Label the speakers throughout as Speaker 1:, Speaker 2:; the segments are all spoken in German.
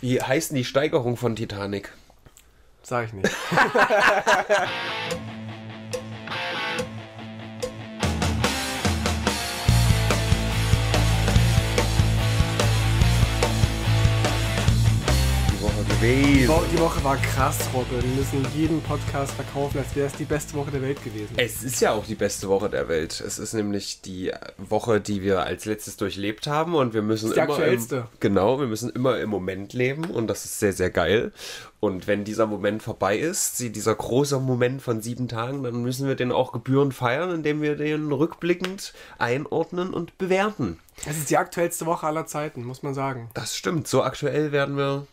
Speaker 1: Wie heißt denn die Steigerung von Titanic?
Speaker 2: Sag ich nicht.
Speaker 1: gewesen.
Speaker 2: Die Woche war krass, Robin. Wir müssen jeden Podcast verkaufen, als wäre es die beste Woche der Welt gewesen.
Speaker 1: Es ist ja auch die beste Woche der Welt. Es ist nämlich die Woche, die wir als letztes durchlebt haben und wir müssen
Speaker 2: die
Speaker 1: immer
Speaker 2: aktuellste.
Speaker 1: Im, genau, wir müssen immer im Moment leben und das ist sehr sehr geil. Und wenn dieser Moment vorbei ist, die- dieser große Moment von sieben Tagen, dann müssen wir den auch gebührend feiern, indem wir den rückblickend einordnen und bewerten.
Speaker 2: Es ist die aktuellste Woche aller Zeiten, muss man sagen.
Speaker 1: Das stimmt. So aktuell werden wir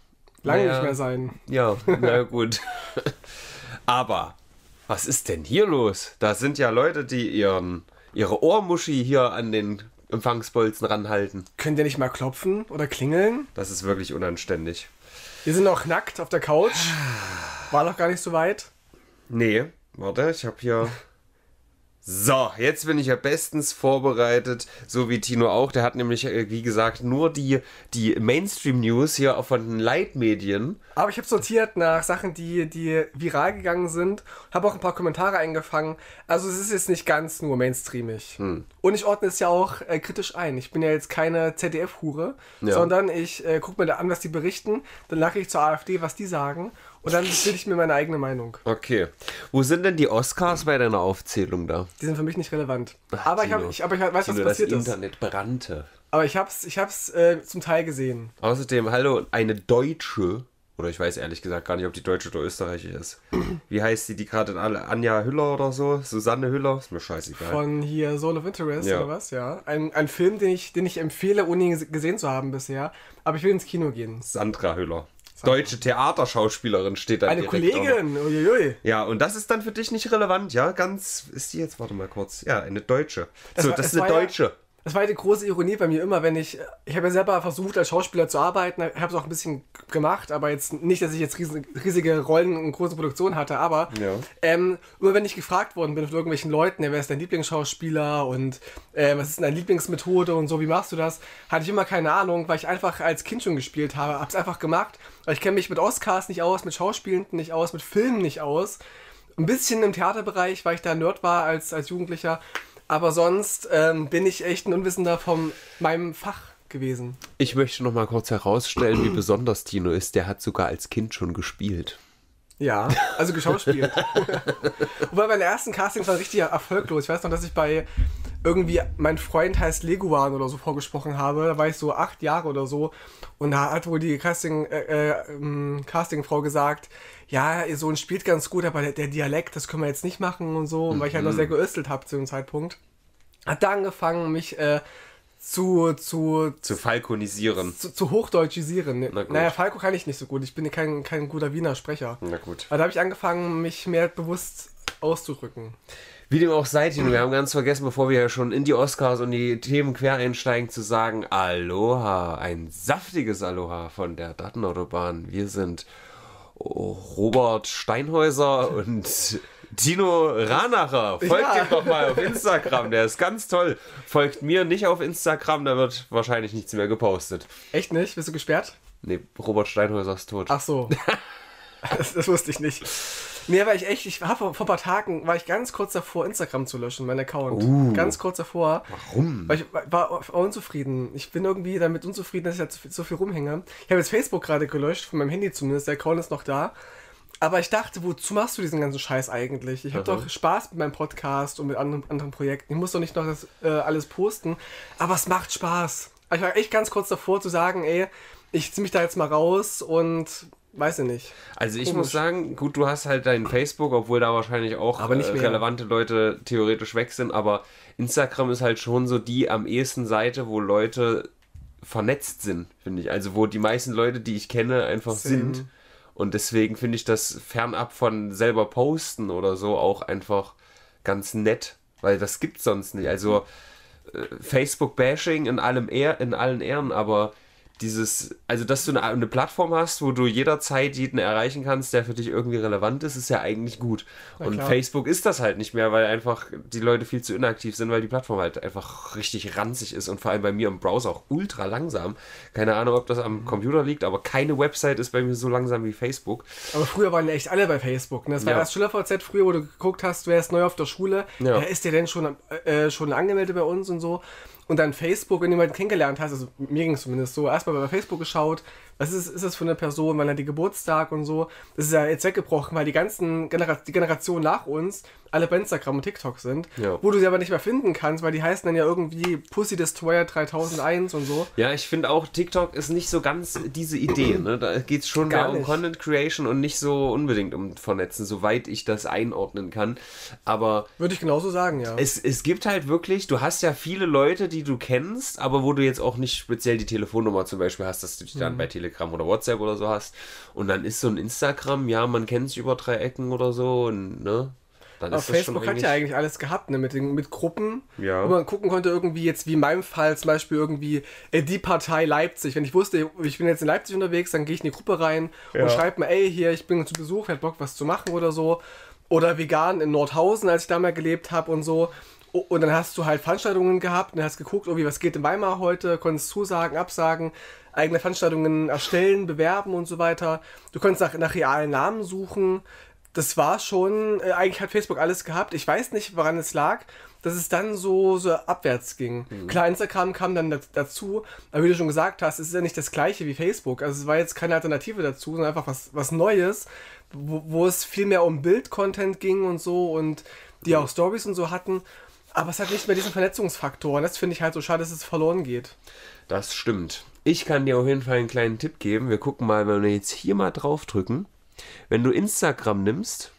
Speaker 2: Lange
Speaker 1: naja,
Speaker 2: nicht mehr sein.
Speaker 1: Ja, na gut. Aber was ist denn hier los? Da sind ja Leute, die ihren, ihre Ohrmuschi hier an den Empfangsbolzen ranhalten.
Speaker 2: Könnt ihr nicht mal klopfen oder klingeln?
Speaker 1: Das ist wirklich unanständig.
Speaker 2: Wir sind noch nackt auf der Couch. War noch gar nicht so weit.
Speaker 1: Nee, warte, ich habe hier. So, jetzt bin ich ja bestens vorbereitet, so wie Tino auch. Der hat nämlich, äh, wie gesagt, nur die, die Mainstream-News hier auch von den Leitmedien.
Speaker 2: Aber ich habe sortiert nach Sachen, die, die viral gegangen sind. Habe auch ein paar Kommentare eingefangen. Also es ist jetzt nicht ganz nur mainstreamig.
Speaker 1: Hm.
Speaker 2: Und ich ordne es ja auch äh, kritisch ein. Ich bin ja jetzt keine ZDF-Hure,
Speaker 1: Ja.
Speaker 2: sondern ich äh, gucke mir da an, was die berichten. Dann lache ich zur AfD, was die sagen. Und dann bilde ich mir meine eigene Meinung.
Speaker 1: Okay. Wo sind denn die Oscars bei deiner Aufzählung da?
Speaker 2: Die sind für mich nicht relevant. aber, ich hab,
Speaker 1: Tino.
Speaker 2: ich, aber ich weiß, was
Speaker 1: Tino,
Speaker 2: passiert
Speaker 1: das
Speaker 2: ist.
Speaker 1: Internet brannte.
Speaker 2: Aber ich hab's, ich hab's äh, zum Teil gesehen.
Speaker 1: Außerdem, hallo, eine Deutsche, oder ich weiß ehrlich gesagt gar nicht, ob die Deutsche oder Österreichisch ist. Wie heißt die, die gerade Anja Hüller oder so? Susanne Hüller? Ist mir scheißegal.
Speaker 2: Von hier Soul of Interest
Speaker 1: Ja.
Speaker 2: oder was, ja. Ein, ein Film, den ich, den ich empfehle, ohne ihn gesehen zu haben bisher. Aber ich will ins Kino gehen.
Speaker 1: Sandra Hüller. Deutsche Theaterschauspielerin steht da
Speaker 2: Eine. Kollegin, uiuiui.
Speaker 1: Ja, und das ist dann für dich nicht relevant, ja? Ganz, ist die jetzt, warte mal kurz. Ja, eine Deutsche.
Speaker 2: Es
Speaker 1: so,
Speaker 2: war-
Speaker 1: das ist eine
Speaker 2: war ja-
Speaker 1: Deutsche.
Speaker 2: Das war eine große Ironie bei mir immer, wenn ich, ich habe ja selber versucht als Schauspieler zu arbeiten, habe es auch ein bisschen gemacht, aber jetzt nicht, dass ich jetzt riesige, riesige Rollen und große Produktionen hatte, aber
Speaker 1: Ja.
Speaker 2: ähm, immer wenn ich gefragt worden bin von irgendwelchen Leuten, ja, wer ist dein Lieblingsschauspieler und äh, was ist deine Lieblingsmethode und so, wie machst du das, hatte ich immer keine Ahnung, weil ich einfach als Kind schon gespielt habe, habe es einfach gemacht, weil ich kenne mich mit Oscars nicht aus, mit Schauspielenden nicht aus, mit Filmen nicht aus. Ein bisschen im Theaterbereich, weil ich da Nerd war als, als Jugendlicher. Aber sonst ähm, bin ich echt ein Unwissender von meinem Fach gewesen.
Speaker 1: Ich möchte noch mal kurz herausstellen, wie besonders Tino ist. Der hat sogar als Kind schon gespielt.
Speaker 2: Ja, also geschauspielt. Wobei meine ersten Castings waren richtig erfolglos. Ich weiß noch, dass ich bei irgendwie mein Freund heißt Leguan oder so vorgesprochen habe. Da war ich so acht Jahre oder so. Und da hat wohl die Casting, äh, äh, ähm, Castingfrau gesagt, ja, ihr Sohn spielt ganz gut, aber der, der Dialekt, das können wir jetzt nicht machen und so. Und weil ich halt noch sehr geöstelt habe zu dem Zeitpunkt. Hat da angefangen, mich äh, zu, zu,
Speaker 1: Zu falkonisieren.
Speaker 2: zu, zu hochdeutschisieren.
Speaker 1: Na gut.
Speaker 2: naja, Falco kann ich nicht so gut. Ich bin kein, kein guter Wiener Sprecher.
Speaker 1: Na gut.
Speaker 2: Aber da habe ich angefangen, mich mehr bewusst auszudrücken.
Speaker 1: Wie dem auch sei, Tino, wir haben ganz vergessen, bevor wir ja schon in die Oscars und die Themen quer einsteigen, zu sagen Aloha, ein saftiges Aloha von der Datenautobahn. Wir sind Robert Steinhäuser und Tino Ranacher. Folgt
Speaker 2: Ja.
Speaker 1: ihm doch mal auf Instagram, der ist ganz toll. Folgt mir nicht auf Instagram, da wird wahrscheinlich nichts mehr gepostet.
Speaker 2: Echt nicht? Bist du gesperrt?
Speaker 1: Nee, Robert Steinhäuser ist tot.
Speaker 2: Ach so. das, das wusste ich nicht. Nee, weil ich echt, ich war vor, vor ein paar Tagen, war ich ganz kurz davor, Instagram zu löschen, mein Account.
Speaker 1: Uh.
Speaker 2: Ganz kurz davor.
Speaker 1: Warum?
Speaker 2: Weil ich war, unzufrieden. Ich bin irgendwie damit unzufrieden, dass ich da so viel rumhänge. Ich habe jetzt Facebook gerade gelöscht, von meinem Handy zumindest. Der Account ist noch da. Aber ich dachte, wozu machst du diesen ganzen Scheiß eigentlich? Ich habe doch Spaß mit meinem Podcast und mit anderen, anderen Projekten. Ich muss doch nicht noch das äh, alles posten. Aber es macht Spaß. Ich war echt ganz kurz davor zu sagen, ey, ich zieh mich da jetzt mal raus und weiß ich nicht.
Speaker 1: Also ich
Speaker 2: Komisch.
Speaker 1: muss sagen, gut, du hast halt dein Facebook, obwohl da wahrscheinlich auch
Speaker 2: Aber nicht
Speaker 1: äh,
Speaker 2: mehr.
Speaker 1: relevante Leute theoretisch weg sind, aber Instagram ist halt schon so die am ehesten Seite, wo Leute vernetzt sind, finde ich. Also wo die meisten Leute, die ich kenne, einfach
Speaker 2: Same.
Speaker 1: sind. Und deswegen finde ich das fernab von selber posten oder so auch einfach ganz nett, weil das gibt's sonst nicht. Also äh, Facebook-Bashing in allem Ehr, in allen Ehren, aber dieses, also dass du eine, eine, Plattform hast, wo du jederzeit jeden erreichen kannst, der für dich irgendwie relevant ist, ist ja eigentlich gut. Na und. Facebook ist das halt nicht mehr, weil einfach die Leute viel zu inaktiv sind, weil die Plattform halt einfach richtig ranzig ist und vor allem bei mir im Browser auch ultra langsam. Keine Ahnung, ob das am Computer liegt, aber keine Website ist bei mir so langsam wie Facebook.
Speaker 2: Aber früher waren echt alle bei Facebook. Ne? Das war ja. das SchülerVZ früher, wo du geguckt hast, wer ist neu auf der Schule, ja. wer ist der denn schon, äh, schon angemeldet bei uns und so. Und dann Facebook, wenn du jemanden kennengelernt hast, also mir ging es zumindest so, erstmal bei Facebook geschaut, was ist, ist das für eine Person, wann hat die Geburtstag und so. Das ist ja jetzt weggebrochen, weil die ganzen Genera die Generation nach uns alle bei Instagram und TikTok sind, ja. wo du sie aber nicht mehr finden kannst, weil die heißen dann ja irgendwie Pussy Destroyer 3001 und so.
Speaker 1: Ja, ich finde auch, TikTok ist nicht so ganz diese Idee. Ne? Da geht es schon Gar mehr um nicht. Content Creation und nicht so unbedingt um Vernetzen, soweit ich das einordnen kann. Aber.
Speaker 2: Würde ich genauso sagen, ja.
Speaker 1: Es, es gibt halt wirklich, du hast ja viele Leute, die du kennst, aber wo du jetzt auch nicht speziell die Telefonnummer zum Beispiel hast, dass du dich dann mhm. bei Telegram oder WhatsApp oder so hast. Und dann ist so ein Instagram, ja, man kennt sich über drei Ecken oder so und, ne?
Speaker 2: Dann Aber Facebook hat ja eigentlich alles gehabt, ne? Mit, den, mit Gruppen, ja. wo man gucken konnte, irgendwie jetzt wie in meinem Fall zum Beispiel irgendwie äh, die Partei Leipzig. Wenn ich wusste, ich bin jetzt in Leipzig unterwegs, dann gehe ich in die Gruppe rein ja. und schreibe mir, ey, hier, ich bin zu Besuch, hat Bock, was zu machen oder so. Oder vegan in Nordhausen, als ich da mal gelebt habe und so. Und dann hast du halt Veranstaltungen gehabt und hast geguckt, irgendwie, was geht in Weimar heute, konntest zusagen, absagen, eigene Veranstaltungen erstellen, bewerben und so weiter. Du konntest nach, nach realen Namen suchen das war schon, äh, eigentlich hat Facebook alles gehabt. Ich weiß nicht, woran es lag, dass es dann so, so abwärts ging. Mhm. Klar, Instagram kam dann dazu, aber wie du schon gesagt hast, es ist ja nicht das gleiche wie Facebook. Also es war jetzt keine Alternative dazu, sondern einfach was, was Neues, wo, wo es viel mehr um Bild-Content ging und so und die auch Stories und so hatten. Aber es hat nicht mehr diesen Vernetzungsfaktor. Und das finde ich halt so schade, dass es verloren geht.
Speaker 1: Das stimmt. Ich kann dir auf jeden Fall einen kleinen Tipp geben. Wir gucken mal, wenn wir jetzt hier mal drauf drücken. Wenn du Instagram nimmst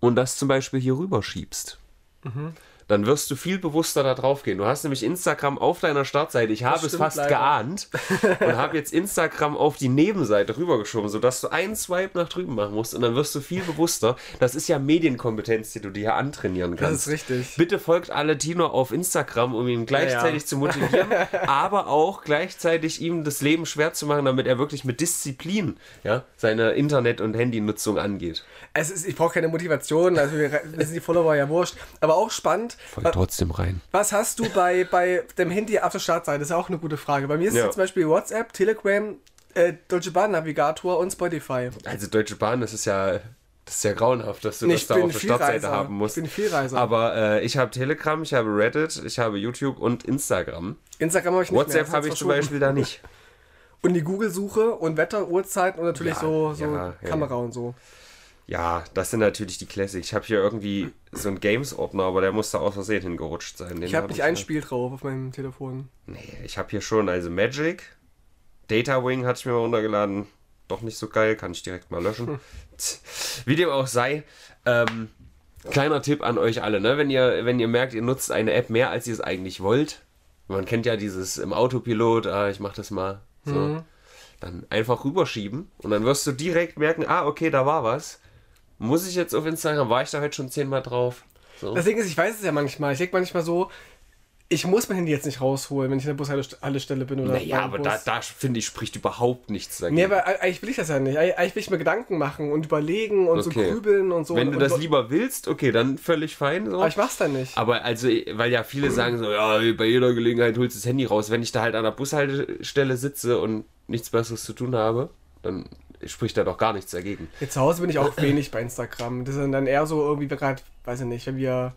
Speaker 1: und das zum Beispiel hier rüber schiebst, mhm dann wirst du viel bewusster da drauf gehen. Du hast nämlich Instagram auf deiner Startseite. Ich habe es fast leider. geahnt und habe jetzt Instagram auf die Nebenseite rübergeschoben, sodass du einen Swipe nach drüben machen musst und dann wirst du viel bewusster. Das ist ja Medienkompetenz, die du dir antrainieren kannst.
Speaker 2: Das ist richtig.
Speaker 1: Bitte folgt alle Tino auf Instagram, um ihn gleichzeitig ja, ja. zu motivieren, aber auch gleichzeitig ihm das Leben schwer zu machen, damit er wirklich mit Disziplin ja, seine Internet- und Handynutzung angeht.
Speaker 2: Es ist, ich brauche keine Motivation, also wir, wir sind die Follower ja wurscht, aber auch spannend,
Speaker 1: Folgt trotzdem rein.
Speaker 2: Was hast du bei, bei dem Handy auf der Startseite? Das ist auch eine gute Frage. Bei mir ist ja. es zum Beispiel WhatsApp, Telegram, äh, Deutsche Bahn Navigator und Spotify.
Speaker 1: Also Deutsche Bahn, das ist ja das ist ja grauenhaft, dass du nee, das da auf der Startseite haben musst.
Speaker 2: Ich bin Vielreiser.
Speaker 1: Aber äh, ich habe Telegram, ich habe Reddit, ich habe YouTube und Instagram.
Speaker 2: Instagram habe ich nicht
Speaker 1: WhatsApp habe ich zum Beispiel da nicht.
Speaker 2: Und die Google-Suche und Wetter, Uhrzeiten und natürlich ja, so, so ja, Kamera ja. und so.
Speaker 1: Ja, das sind natürlich die Classics. Ich habe hier irgendwie so einen Games-Ordner, aber der muss da aus Versehen hingerutscht sein.
Speaker 2: Den ich habe hab nicht ein Spiel drauf auf meinem Telefon.
Speaker 1: Nee, ich habe hier schon, also Magic, Data Wing hatte ich mir mal runtergeladen. Doch nicht so geil, kann ich direkt mal löschen. Hm. Wie dem auch sei, ähm, kleiner Tipp an euch alle, ne? wenn, ihr, wenn ihr merkt, ihr nutzt eine App mehr, als ihr es eigentlich wollt. Man kennt ja dieses im Autopilot, ah, ich mach das mal. So. Mhm. Dann einfach rüberschieben und dann wirst du direkt merken, ah, okay, da war was muss ich jetzt auf Instagram? War ich da heute schon zehnmal drauf?
Speaker 2: So. Deswegen ist, ich weiß es ja manchmal. Ich denke manchmal so, ich muss mein Handy jetzt nicht rausholen, wenn ich in der Bushaltestelle bin oder
Speaker 1: Naja, aber Bus. da, da finde ich, spricht überhaupt nichts
Speaker 2: dagegen. Nee, aber eigentlich will ich das ja nicht. Eigentlich will ich mir Gedanken machen und überlegen und okay. so grübeln und so.
Speaker 1: Wenn du das lieber willst, okay, dann völlig fein. So.
Speaker 2: Aber ich mach's dann nicht.
Speaker 1: Aber also, weil ja viele sagen so, ja, bei jeder Gelegenheit holst du das Handy raus. Wenn ich da halt an der Bushaltestelle sitze und nichts Besseres zu tun habe, dann spricht da doch gar nichts dagegen.
Speaker 2: Jetzt zu Hause bin ich auch wenig bei Instagram. Das sind dann eher so irgendwie gerade, weiß ich nicht, wenn wir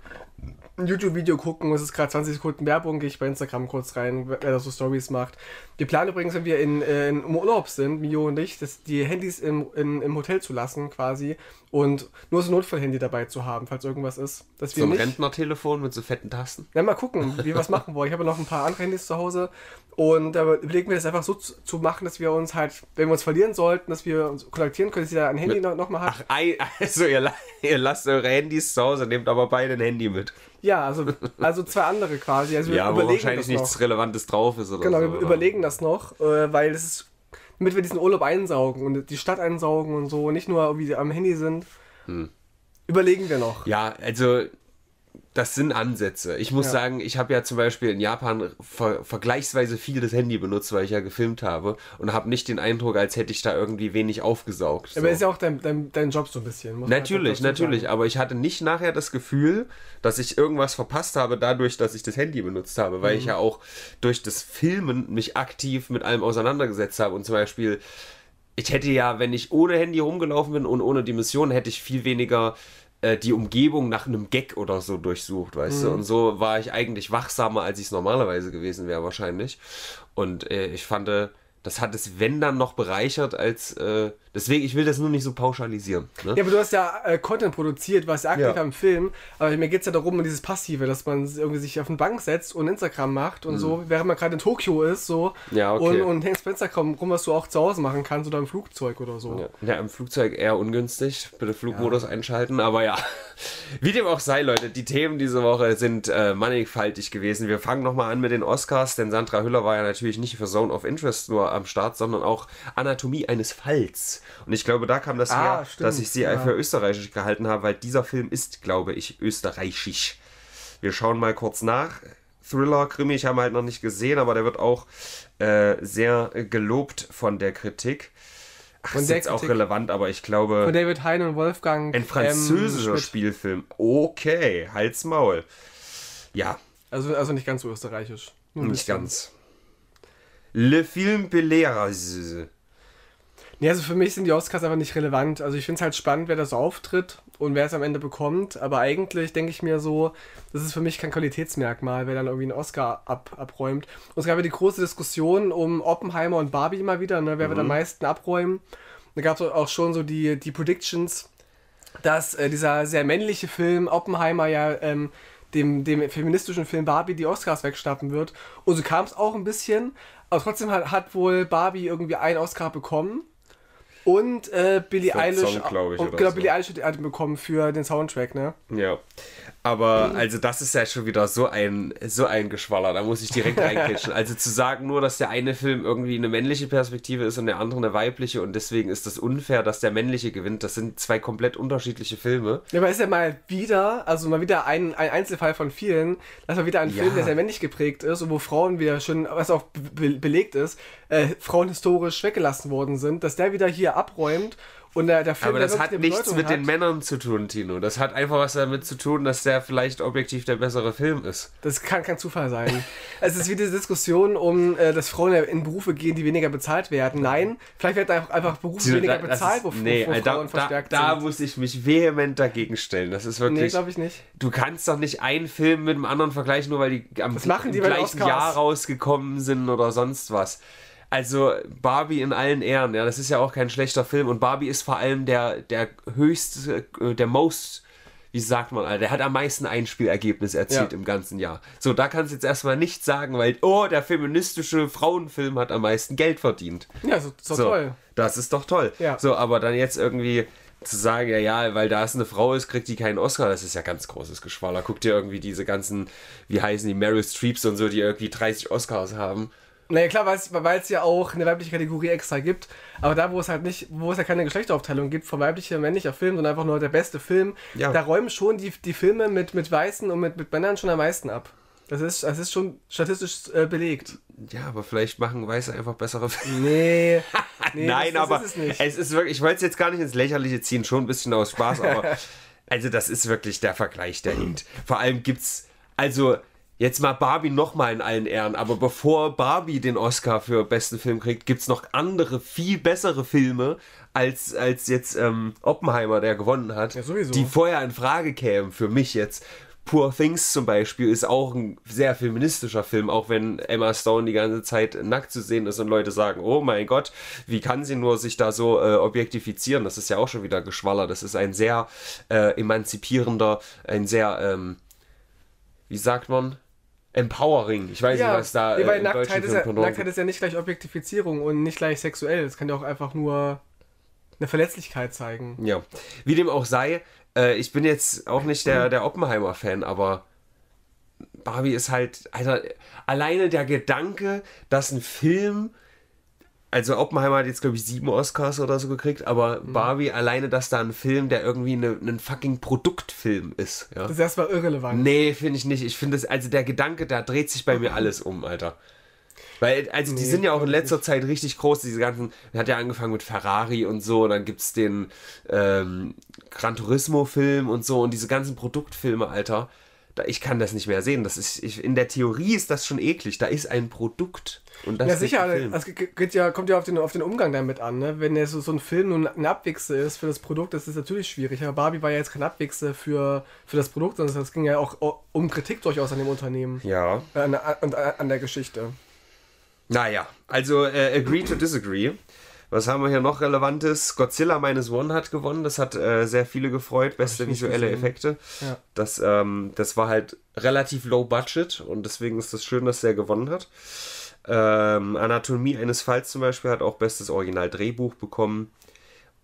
Speaker 2: ein YouTube-Video gucken, es ist gerade 20 Sekunden Werbung, gehe ich bei Instagram kurz rein, wer da so Stories macht. Wir planen übrigens, wenn wir in, äh, in Urlaub sind, Mio und ich, das, die Handys im, in, im Hotel zu lassen quasi und nur so ein Notfallhandy dabei zu haben, falls irgendwas ist.
Speaker 1: Dass wir so ein Rentnertelefon mit so fetten Tasten?
Speaker 2: Ja, mal gucken, wie wir was machen wollen. Ich habe noch ein paar andere Handys zu Hause und da überlegen wir das einfach so zu, machen, dass wir uns halt, wenn wir uns verlieren sollten, dass wir uns kontaktieren können, dass jeder ein Handy noch, noch mal hat.
Speaker 1: Ach, also ihr, ihr lasst eure Handys zu Hause, nehmt aber beide ein Handy mit.
Speaker 2: Ja, also, also zwei andere quasi. Also
Speaker 1: wir ja, überlegen wo wahrscheinlich nichts Relevantes drauf ist oder
Speaker 2: Genau,
Speaker 1: so,
Speaker 2: wir oder? überlegen das noch, äh, weil es ist, damit wir diesen Urlaub einsaugen und die Stadt einsaugen und so, nicht nur wie sie am Handy sind. Hm. Überlegen wir noch.
Speaker 1: Ja, also das sind Ansätze. Ich muss
Speaker 2: Ja.
Speaker 1: sagen, ich habe ja zum Beispiel in Japan ver vergleichsweise viel das Handy benutzt, weil ich ja gefilmt habe und habe nicht den Eindruck, als hätte ich da irgendwie wenig aufgesaugt.
Speaker 2: Aber
Speaker 1: so.
Speaker 2: ist ja auch dein, dein, dein Job so ein bisschen. muss
Speaker 1: Natürlich, natürlich,
Speaker 2: sagen.
Speaker 1: aber ich hatte nicht nachher das Gefühl, dass ich irgendwas verpasst habe, dadurch, dass ich das Handy benutzt habe, weil
Speaker 2: Mhm.
Speaker 1: ich ja auch durch das Filmen mich aktiv mit allem auseinandergesetzt habe und zum Beispiel, ich hätte ja, wenn ich ohne Handy rumgelaufen bin und ohne die Mission, hätte ich viel weniger äh, die Umgebung nach einem Gag oder so durchsucht, weißt
Speaker 2: Mhm.
Speaker 1: du, und so war ich eigentlich wachsamer, als ich es normalerweise gewesen wäre wahrscheinlich und äh, ich fand, äh, das hat es, wenn dann noch bereichert, als, äh, deswegen, ich will das nur nicht so pauschalisieren. Ne?
Speaker 2: Ja, aber du hast ja äh, Content produziert, was ja aktiv
Speaker 1: Ja.
Speaker 2: am Film. Aber mir geht es ja darum, um dieses Passive, dass man irgendwie sich auf eine Bank setzt und Instagram macht und so, während man gerade in Tokio ist, so.
Speaker 1: Mhm. Ja, okay.
Speaker 2: Und, und hängst bei Instagram rum, was du auch zu Hause machen kannst oder im Flugzeug oder so.
Speaker 1: Ja, ja, im Flugzeug eher ungünstig. Bitte Flugmodus einschalten. Aber ja, wie dem auch sei, Leute, die Themen diese Woche sind äh, mannigfaltig gewesen. Wir fangen nochmal an mit den Oscars, denn Sandra Hüller war ja natürlich nicht für Zone of Interest nur am Start, sondern auch Anatomie eines Falls. Und ich glaube, da kam das
Speaker 2: Ah,
Speaker 1: her,
Speaker 2: stimmt,
Speaker 1: dass ich sie
Speaker 2: ja.
Speaker 1: für österreichisch gehalten habe, weil dieser Film ist, glaube ich, österreichisch. Wir schauen mal kurz nach. Thriller, Krimi, ich habe ihn halt noch nicht gesehen, aber der wird auch äh, sehr gelobt von der Kritik. Ach,
Speaker 2: Von
Speaker 1: ist jetzt auch relevant, aber ich glaube,
Speaker 2: Von David Hein und Wolfgang.
Speaker 1: ein französischer
Speaker 2: ähm.
Speaker 1: Spielfilm. Okay, Hals Maul. Ja,
Speaker 2: Also, also nicht ganz so österreichisch. Nur
Speaker 1: nicht
Speaker 2: bisschen.
Speaker 1: ganz. Le Film Beleras.
Speaker 2: Nee, also für mich sind die Oscars einfach nicht relevant. Also ich finde es halt spannend, wer da so auftritt und wer es am Ende bekommt. Aber eigentlich denke ich mir so, das ist für mich kein Qualitätsmerkmal, wer dann irgendwie einen Oscar ab, abräumt. Und es gab ja die große Diskussion um Oppenheimer und Barbie immer wieder, ne, wer wird am meisten abräumen. Da gab es auch schon so die, die Predictions, dass äh, dieser sehr männliche Film Oppenheimer ja ähm, dem, dem feministischen Film Barbie die Oscars wegschnappen wird. Und so kam es auch ein bisschen. Aber trotzdem hat, hat wohl Barbie irgendwie einen Oscar bekommen. Und äh, Billie
Speaker 1: Für
Speaker 2: Eilish,
Speaker 1: Song, ich,
Speaker 2: und genau. Billie Eilish hat ihn bekommen für den Soundtrack, ne?
Speaker 1: Ja. Aber also das ist ja schon wieder so ein so ein Geschwaller, da muss ich direkt reinkitschen. Also zu sagen nur, dass der eine Film irgendwie eine männliche Perspektive ist und der andere eine weibliche und deswegen ist das unfair, dass der männliche gewinnt, das sind zwei komplett unterschiedliche Filme.
Speaker 2: Ja, aber ist ja mal wieder, also mal wieder ein, ein Einzelfall von vielen, dass mal wieder ein
Speaker 1: Ja.
Speaker 2: Film, der sehr männlich geprägt ist und wo Frauen wieder schon, was auch be belegt ist, äh, Frauen historisch weggelassen worden sind, dass der wieder hier abräumt und der, der Film,
Speaker 1: Aber das hat nichts mit den
Speaker 2: hat,
Speaker 1: Männern zu tun, Tino. Das hat einfach was damit zu tun, dass der vielleicht objektiv der bessere Film ist.
Speaker 2: Das kann kein Zufall sein. es ist wie diese Diskussion um, äh, dass Frauen in Berufe gehen, die weniger bezahlt werden. Nein, vielleicht werden einfach, einfach Berufe weniger
Speaker 1: Das
Speaker 2: bezahlt,
Speaker 1: ist-
Speaker 2: wo,
Speaker 1: nee,
Speaker 2: wo
Speaker 1: da,
Speaker 2: Frauen
Speaker 1: da,
Speaker 2: verstärkt
Speaker 1: da
Speaker 2: sind.
Speaker 1: muss ich mich vehement dagegen stellen. Das ist
Speaker 2: Nee,
Speaker 1: wirklich.
Speaker 2: glaube ich nicht.
Speaker 1: du kannst doch nicht einen Film mit dem anderen vergleichen, nur weil die am
Speaker 2: Das machen die den
Speaker 1: gleichen. Jahr rausgekommen sind oder sonst was. Also Barbie in allen Ehren, ja, das ist ja auch kein schlechter Film und Barbie ist vor allem der, der höchste, äh, der most, wie sagt man, der hat am meisten Einspielergebnis erzielt
Speaker 2: Ja.
Speaker 1: im ganzen Jahr. So, da kannst du jetzt erstmal nicht sagen, weil, oh, der feministische Frauenfilm hat am meisten Geld verdient.
Speaker 2: Ja, so, so,
Speaker 1: So,
Speaker 2: toll.
Speaker 1: Das ist doch toll.
Speaker 2: Ja.
Speaker 1: So, aber dann jetzt irgendwie zu sagen, ja, ja, weil da es eine Frau ist, kriegt die keinen Oscar, das ist ja ganz großes Geschwaller. Guck dir irgendwie diese ganzen, wie heißen die, Meryl Streeps und so, die irgendwie 30 Oscars haben.
Speaker 2: Naja, klar, weil es ja auch eine weibliche Kategorie extra gibt. Aber da, wo es halt nicht, wo es ja keine Geschlechteraufteilung gibt, von weiblicher, männlicher Film, sondern einfach nur der beste Film,
Speaker 1: Ja.
Speaker 2: da räumen schon die, die Filme mit, mit Weißen und mit, mit Männern schon am meisten ab. Das ist, das ist schon statistisch äh, belegt.
Speaker 1: Ja, aber vielleicht machen Weiße einfach bessere Filme.
Speaker 2: Nee. nee
Speaker 1: Nein,
Speaker 2: das, das
Speaker 1: aber
Speaker 2: ist es nicht.
Speaker 1: es ist wirklich, ich wollte es jetzt gar nicht ins Lächerliche ziehen, schon ein bisschen aus Spaß, aber also das ist wirklich der Vergleich, der hinkt. Vor allem gibt's, also jetzt mal Barbie nochmal in allen Ehren, aber bevor Barbie den Oscar für besten Film kriegt, gibt's noch andere, viel bessere Filme als, als jetzt ähm, Oppenheimer, der gewonnen hat,
Speaker 2: Ja, sowieso.
Speaker 1: die vorher in Frage kämen, für mich jetzt. Poor Things zum Beispiel ist auch ein sehr feministischer Film, auch wenn Emma Stone die ganze Zeit nackt zu sehen ist und Leute sagen, oh mein Gott, wie kann sie nur sich da so äh, objektifizieren? Das ist ja auch schon wieder Geschwaller. Das ist ein sehr äh, emanzipierender, ein sehr, ähm, wie sagt man? Empowering. Ich weiß
Speaker 2: ja,
Speaker 1: nicht, was da
Speaker 2: ja, weil
Speaker 1: äh,
Speaker 2: Nacktheit, ist ja, Nacktheit ist ja nicht gleich Objektifizierung und nicht gleich sexuell. Es kann ja auch einfach nur eine Verletzlichkeit zeigen.
Speaker 1: Ja, wie dem auch sei, äh, ich bin jetzt auch nicht der, der Oppenheimer-Fan, aber Barbie ist halt, Alter, alleine der Gedanke, dass ein Film also Oppenheimer hat jetzt, glaube ich, sieben Oscars oder so gekriegt, aber
Speaker 2: Mhm.
Speaker 1: Barbie, alleine, dass da ein Film, der irgendwie eine, ein fucking Produktfilm ist. Ja.
Speaker 2: Das ist erstmal irrelevant.
Speaker 1: Nee, finde ich nicht. Ich finde es, also der Gedanke, da dreht sich bei mir alles um, Alter. Weil, also die
Speaker 2: Nee,
Speaker 1: sind ja auch in letzter Zeit richtig groß, diese ganzen, hat ja angefangen mit Ferrari und so, und dann gibt es den ähm, Gran Turismo-Film und so und diese ganzen Produktfilme, Alter. Da, ich kann das nicht mehr sehen. Das ist, ich, in der Theorie ist das schon eklig. Da ist ein Produkt. Und das
Speaker 2: Ja,
Speaker 1: ist
Speaker 2: sicher, geht geht ja, kommt ja auf den, auf den Umgang damit an. Ne? Wenn so, so ein Film nun ein Abwichse ist für das Produkt, das ist natürlich schwierig. Aber Barbie war ja jetzt kein Abwichse für, für das Produkt, sondern es ging ja auch um Kritik durchaus an dem Unternehmen
Speaker 1: Ja.
Speaker 2: äh, an, der- an, an der Geschichte.
Speaker 1: Naja, also äh, agree to disagree. Was haben wir hier noch Relevantes? Godzilla Minus One hat gewonnen. Das hat äh, sehr viele gefreut. Beste visuelle
Speaker 2: gesehen.
Speaker 1: Effekte.
Speaker 2: Ja.
Speaker 1: Das, ähm, das war halt relativ low budget und deswegen ist es schön, dass der gewonnen hat. Ähm, Anatomie eines Falls zum Beispiel hat auch bestes Original-Drehbuch bekommen.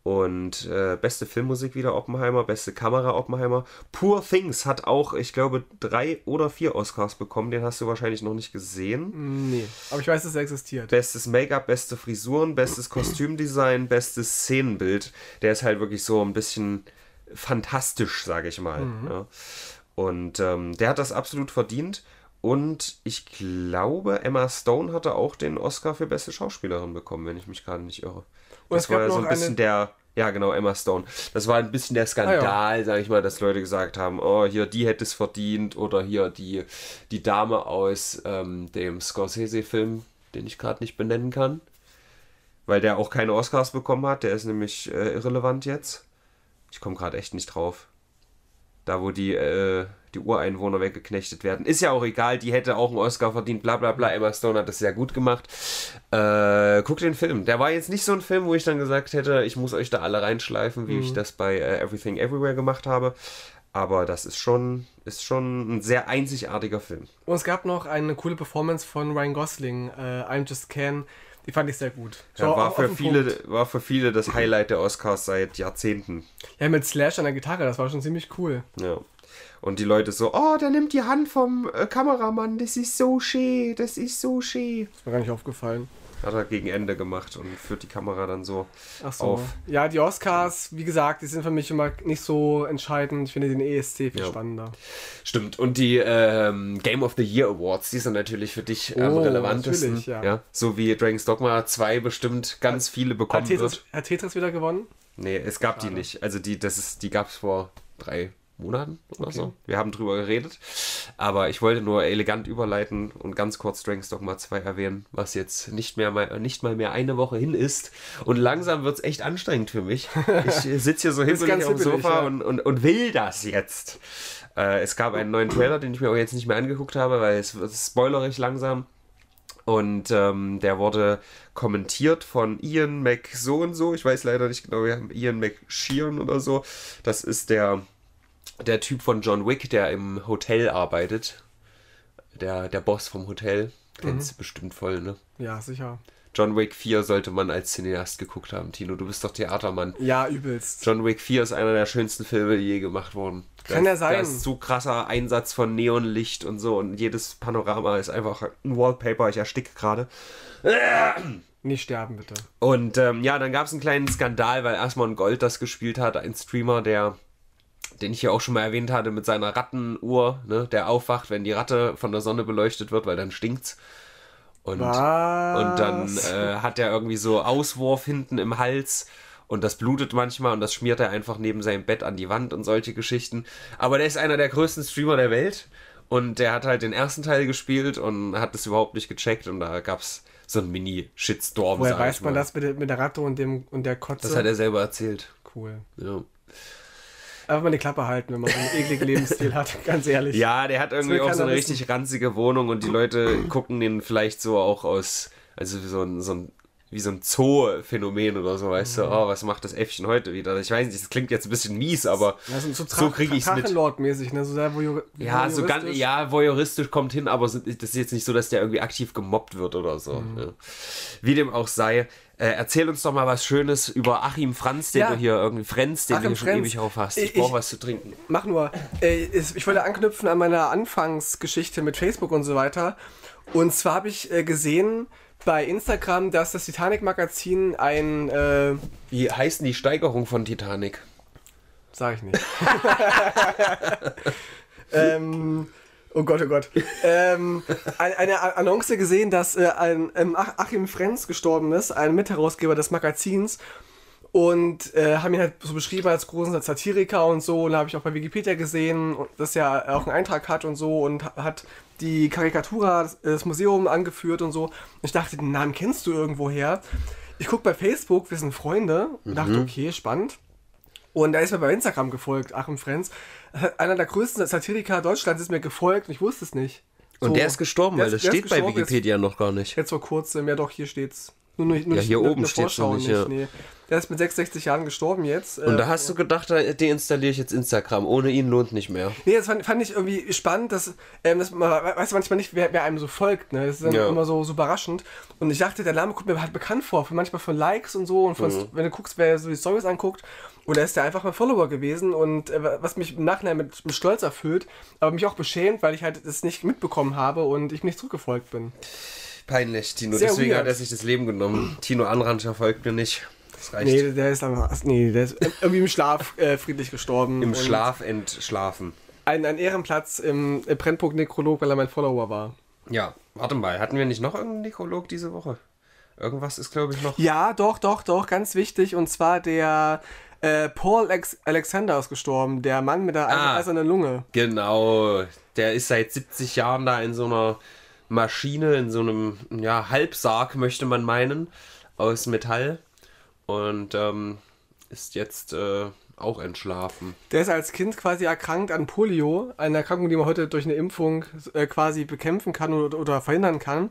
Speaker 1: Und äh, beste Filmmusik wieder Oppenheimer, beste Kamera Oppenheimer. Poor Things hat auch, ich glaube, drei oder vier Oscars bekommen. Den hast du wahrscheinlich noch nicht gesehen.
Speaker 2: Nee, aber ich weiß, dass er existiert.
Speaker 1: Bestes Make-up, beste Frisuren, bestes Kostümdesign, bestes Szenenbild. Der ist halt wirklich so ein bisschen fantastisch, sage ich mal. Ja. Und ähm, der hat das absolut verdient. Und ich glaube, Emma Stone hatte auch den Oscar für beste Schauspielerin bekommen, wenn ich mich gerade nicht irre.
Speaker 2: Und
Speaker 1: Das war ja so ein bisschen
Speaker 2: eine-
Speaker 1: der, ja genau, Emma Stone. Das war ein bisschen der Skandal, sage ich mal, dass Leute gesagt haben, oh, hier, die hätte es verdient oder hier die, die Dame aus ähm, dem Scorsese-Film, den ich gerade nicht benennen kann, weil der auch keine Oscars bekommen hat, der ist nämlich äh, irrelevant jetzt. Ich komme gerade echt nicht drauf. Da, wo die, äh, die Ureinwohner weggeknechtet werden. Ist ja auch egal, die hätte auch einen Oscar verdient, bla bla bla. Emma Stone hat das sehr gut gemacht. Äh, guck den Film. Der war jetzt nicht so ein Film, wo ich dann gesagt hätte, ich muss euch da alle reinschleifen, wie ich das bei äh, Everything Everywhere gemacht habe. Aber das ist schon, ist schon ein sehr einzigartiger Film.
Speaker 2: Und es gab noch eine coole Performance von Ryan Gosling, äh, I'm Just Can. Die fand ich sehr gut.
Speaker 1: Ja, war,
Speaker 2: auf-
Speaker 1: für
Speaker 2: auf
Speaker 1: viele,
Speaker 2: Punkt.
Speaker 1: war für viele das Highlight der Oscars seit Jahrzehnten.
Speaker 2: Ja, mit Slash an der Gitarre, das war schon ziemlich cool.
Speaker 1: Ja. Und die Leute so, oh, der nimmt die Hand vom äh, Kameramann, das ist so schön, das ist so schön.
Speaker 2: Ist mir gar nicht aufgefallen.
Speaker 1: Hat er gegen Ende gemacht und führt die Kamera dann so
Speaker 2: so.
Speaker 1: auf.
Speaker 2: Ja, die Oscars, wie gesagt, die sind für mich immer nicht so entscheidend. Ich finde den ESC viel
Speaker 1: Ja.
Speaker 2: spannender.
Speaker 1: Stimmt. Und die ähm, Game of the Year Awards, die sind natürlich für dich am
Speaker 2: Oh,
Speaker 1: relevantesten.
Speaker 2: natürlich, ja.
Speaker 1: So wie Dragon's Dogma 2 bestimmt ganz viele
Speaker 2: Hat
Speaker 1: bekommen
Speaker 2: Tetris,
Speaker 1: wird.
Speaker 2: hat Tetris wieder gewonnen?
Speaker 1: Nee, es gab die nicht. Also die, das ist, die gab es vor drei Monaten oder
Speaker 2: Okay.
Speaker 1: so. Wir haben drüber geredet. Aber ich wollte nur elegant überleiten und ganz kurz Dragon's Dogma 2 erwähnen, was jetzt nicht mehr mal, nicht mal mehr eine Woche hin ist. Und langsam wird es echt anstrengend für mich. Ich sitze hier so hibbelig
Speaker 2: ganz
Speaker 1: auf dem Sofa
Speaker 2: ja.
Speaker 1: und, und, und will das jetzt. Äh, es gab einen neuen Trailer, den ich mir aber jetzt nicht mehr angeguckt habe, weil es wird spoilerig langsam. Und ähm, der wurde kommentiert von Ian Mc so und so. Ich weiß leider nicht genau, wir haben Ian McSheeran oder so. Das ist der, der Typ von John Wick, der im Hotel arbeitet. Der, der Boss vom Hotel. Kennst du bestimmt voll, ne?
Speaker 2: Ja, sicher.
Speaker 1: John Wick 4 sollte man als Cineast geguckt haben, Tino. Du bist doch Theatermann.
Speaker 2: Ja, übelst.
Speaker 1: John Wick 4 ist einer der schönsten Filme, die je gemacht wurden.
Speaker 2: Kann ja sein.
Speaker 1: Da ist so krasser Einsatz von Neonlicht und so und jedes Panorama ist einfach ein Wallpaper. Ich ersticke gerade.
Speaker 2: Nicht sterben, bitte.
Speaker 1: Und ähm, ja, dann gab es einen kleinen Skandal, weil Asmon Gold das gespielt hat, ein Streamer, der den ich hier auch schon mal erwähnt hatte, mit seiner Rattenuhr, ne, der aufwacht, wenn die Ratte von der Sonne beleuchtet wird, weil dann stinkt's. Und,
Speaker 2: Was?
Speaker 1: und dann äh, hat er irgendwie so Auswurf hinten im Hals und das blutet manchmal und das schmiert er einfach neben seinem Bett an die Wand und solche Geschichten. Aber der ist einer der größten Streamer der Welt und der hat halt den ersten Teil gespielt und hat das überhaupt nicht gecheckt und da gab's so einen Mini-Shitstorm.
Speaker 2: Woher weiß man das mit der, mit der Ratte und, dem, und der Kotze?
Speaker 1: Das hat er selber erzählt.
Speaker 2: cool.
Speaker 1: Ja.
Speaker 2: Einfach mal die Klappe halten, wenn man so einen ekligen Lebensstil hat, ganz ehrlich.
Speaker 1: Ja, der hat irgendwie auch so eine
Speaker 2: wissen.
Speaker 1: richtig ranzige Wohnung und die Leute gucken den vielleicht so auch aus, also wie so ein, so ein, wie so ein Zoo-Phänomen oder so, weißt
Speaker 2: Mhm.
Speaker 1: du, oh, was macht das Äffchen heute wieder? Ich weiß nicht, das klingt jetzt ein bisschen mies, aber
Speaker 2: Ja, so, so,
Speaker 1: so kriege ich es mit.
Speaker 2: Drachenlord-mäßig, ne? So sehr voyeur
Speaker 1: Ja, so ganz,
Speaker 2: voyeuristisch.
Speaker 1: ja, voyeuristisch kommt hin, aber das ist jetzt nicht so, dass der irgendwie aktiv gemobbt wird oder so.
Speaker 2: Mhm.
Speaker 1: Ja. Wie dem auch sei, äh, erzähl uns doch mal was Schönes über Achim Franz, den
Speaker 2: Ja.
Speaker 1: du hier irgendwie Frenz, den
Speaker 2: Achim
Speaker 1: du hier schon
Speaker 2: Frenz.
Speaker 1: ewig auf hast. Ich,
Speaker 2: Ich-
Speaker 1: brauche was zu trinken.
Speaker 2: Mach nur. Äh, ich wollte anknüpfen an meiner Anfangsgeschichte mit Facebook und so weiter. Und zwar habe ich äh, gesehen, bei Instagram, dass das Titanic-Magazin ein, äh,
Speaker 1: Wie heißt denn die Steigerung von Titanic?
Speaker 2: sag ich nicht. ähm, oh Gott, oh Gott. Ähm, ein- eine Annonce gesehen, dass äh, ein ähm, Ach Achim Frenz gestorben ist, ein Mitherausgeber des Magazins. Und äh, haben ihn halt so beschrieben als großen Satiriker und so. Und da habe ich auch bei Wikipedia gesehen, dass er auch einen Eintrag hat und so. Und ha- hat die Karikatura, das, das Museum angeführt und so. Und ich dachte, den Namen kennst du irgendwoher. Ich gucke bei Facebook, wir sind Freunde. Und dachte, okay, spannend. Und da ist mir bei Instagram gefolgt, Achim Frenz. Einer der größten Satiriker Deutschlands ist mir gefolgt und ich wusste es nicht.
Speaker 1: Und
Speaker 2: So,
Speaker 1: der ist gestorben,
Speaker 2: der
Speaker 1: weil
Speaker 2: ist-
Speaker 1: das
Speaker 2: ist
Speaker 1: steht bei Wikipedia noch gar nicht.
Speaker 2: Jetzt vor kurzem, ja doch, hier steht's. Nur, nur, nur
Speaker 1: Ja, hier oben noch
Speaker 2: Vorschau
Speaker 1: nicht, ja.
Speaker 2: Nee. Der ist mit 66 Jahren gestorben jetzt.
Speaker 1: Und
Speaker 2: Äh,
Speaker 1: da hast du gedacht, da deinstalliere ich jetzt Instagram. Ohne ihn lohnt nicht mehr.
Speaker 2: Nee, das fand, fand ich irgendwie spannend, dass, ähm, dass man, weißt du manchmal nicht, wer, wer einem so folgt, ne? Das ist dann
Speaker 1: Ja.
Speaker 2: immer so, so überraschend. Und ich dachte, der Name kommt mir halt bekannt vor, von manchmal von Likes und so und von,
Speaker 1: Mhm.
Speaker 2: wenn du guckst, wer so die Stories anguckt. Und da ist der einfach mein Follower gewesen und äh, was mich im Nachhinein mit, mit Stolz erfüllt, aber mich auch beschämt, weil ich halt das nicht mitbekommen habe und ich nicht zurückgefolgt bin.
Speaker 1: Peinlich, Tino.
Speaker 2: Sehr
Speaker 1: Deswegen
Speaker 2: weird.
Speaker 1: hat er sich das Leben genommen. Tino Anranscher folgt mir nicht. Das reicht.
Speaker 2: Nee, der ist aber, nee, der ist irgendwie im Schlaf äh, friedlich gestorben.
Speaker 1: Im Schlaf entschlafen.
Speaker 2: Ein, ein Ehrenplatz im äh, Brennpunkt Nekrolog, weil er mein Follower war.
Speaker 1: Ja, warte mal. Hatten wir nicht noch irgendeinen Nekrolog diese Woche? Irgendwas ist, glaube ich, noch.
Speaker 2: Ja, doch, doch, doch, ganz wichtig. Und zwar der äh, Paul Alex Alexander ist gestorben, der Mann mit der
Speaker 1: Ah.
Speaker 2: eisernen Lunge.
Speaker 1: Genau. Der ist seit 70 Jahren da in so einer Maschine, in so einem ja, Halbsarg, möchte man meinen, aus Metall. Und ähm, ist jetzt äh, auch entschlafen.
Speaker 2: Der ist als Kind quasi erkrankt an Polio, eine Erkrankung, die man heute durch eine Impfung äh, quasi bekämpfen kann oder, oder verhindern kann.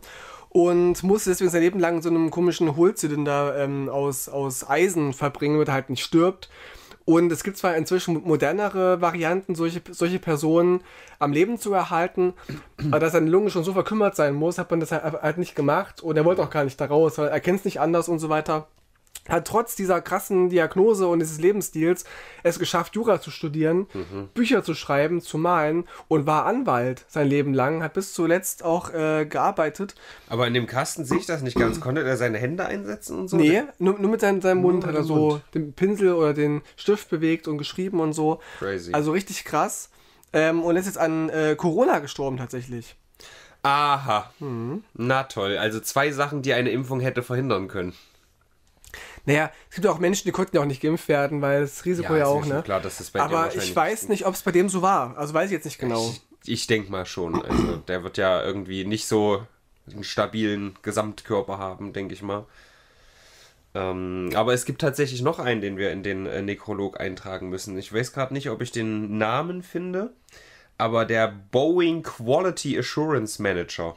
Speaker 2: Und musste deswegen sein Leben lang in so einem komischen Hohlzylinder ähm, aus, aus Eisen verbringen, damit er halt nicht stirbt. Und es gibt zwar inzwischen modernere Varianten, solche, solche Personen am Leben zu erhalten, aber dass seine Lunge schon so verkümmert sein muss, hat man das halt, halt nicht gemacht. Und er wollte auch gar nicht da raus, weil er kennt es nicht anders und so weiter hat trotz dieser krassen Diagnose und dieses Lebensstils es geschafft, Jura zu studieren, Bücher zu schreiben, zu malen und war Anwalt sein Leben lang, hat bis zuletzt auch äh, gearbeitet.
Speaker 1: Aber in dem Kasten sehe ich das nicht ganz. Konnte er seine Hände einsetzen und so?
Speaker 2: Nee, nur, nur mit seinem, seinem Mund hat er so
Speaker 1: Mund.
Speaker 2: den Pinsel oder den Stift bewegt und geschrieben und so.
Speaker 1: Crazy.
Speaker 2: Also richtig krass. Ähm, und ist jetzt an äh, Corona gestorben tatsächlich.
Speaker 1: Aha.
Speaker 2: Mhm.
Speaker 1: Na toll. Also zwei Sachen, die eine Impfung hätte verhindern können.
Speaker 2: Naja, es gibt ja auch Menschen, die konnten ja auch nicht geimpft werden, weil das Risiko ja,
Speaker 1: ist
Speaker 2: auch, ne?
Speaker 1: Klar, dass das bei dir
Speaker 2: Aber ich weiß nicht, ob es bei dem so war. Also weiß ich jetzt nicht genau.
Speaker 1: Ich, ich denke mal schon. Also der wird ja irgendwie nicht so einen stabilen Gesamtkörper haben, denke ich mal. Ähm, aber es gibt tatsächlich noch einen, den wir in den äh, Nekrolog eintragen müssen. Ich weiß gerade nicht, ob ich den Namen finde, aber der Boeing Quality Assurance Manager,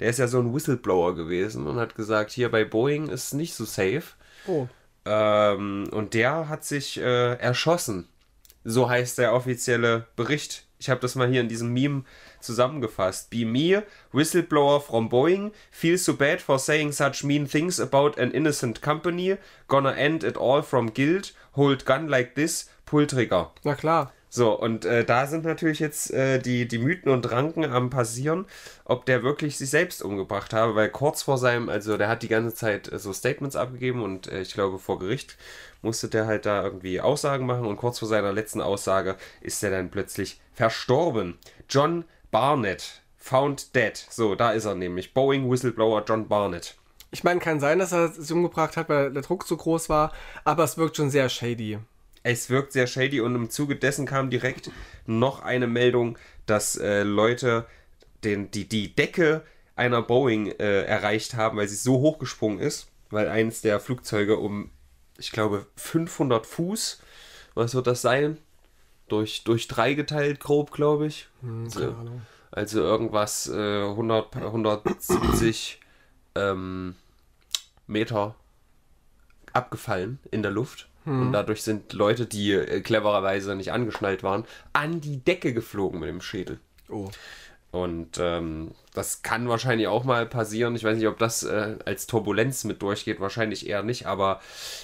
Speaker 1: der ist ja so ein Whistleblower gewesen und hat gesagt, hier bei Boeing ist es nicht so safe.
Speaker 2: Oh.
Speaker 1: Ähm, und der hat sich äh, erschossen. So heißt der offizielle Bericht. Ich habe das mal hier in diesem Meme zusammengefasst. Be me, whistleblower from Boeing, feels so bad for saying such mean things about an innocent company, gonna end it all from guilt, hold gun like this, pull trigger.
Speaker 2: Na klar.
Speaker 1: So, und äh, da sind natürlich jetzt äh, die, die Mythen und Ranken am passieren, ob der wirklich sich selbst umgebracht habe, weil kurz vor seinem, also der hat die ganze Zeit äh, so Statements abgegeben und äh, ich glaube vor Gericht musste der halt da irgendwie Aussagen machen und kurz vor seiner letzten Aussage ist er dann plötzlich verstorben. John Barnett, found dead. So, da ist er nämlich. Boeing Whistleblower John Barnett.
Speaker 2: Ich meine, kann sein, dass er sich umgebracht hat, weil der Druck zu groß war, aber es wirkt schon sehr shady.
Speaker 1: Es wirkt sehr shady und im Zuge dessen kam direkt noch eine Meldung, dass äh, Leute den, die, die Decke einer Boeing äh, erreicht haben, weil sie so hochgesprungen ist, weil eins der Flugzeuge um, ich glaube, 500 Fuß, was wird das sein? Durch, durch drei geteilt, grob, glaube ich.
Speaker 2: Keine
Speaker 1: so,
Speaker 2: Ahnung.
Speaker 1: also irgendwas äh, 100, 170 ähm, Meter abgefallen in der Luft. Und dadurch sind Leute, die äh, clevererweise nicht angeschnallt waren, an die Decke geflogen mit dem Schädel.
Speaker 2: Oh.
Speaker 1: Und ähm, das kann wahrscheinlich auch mal passieren. Ich weiß nicht, ob das äh, als Turbulenz mit durchgeht, wahrscheinlich eher nicht, aber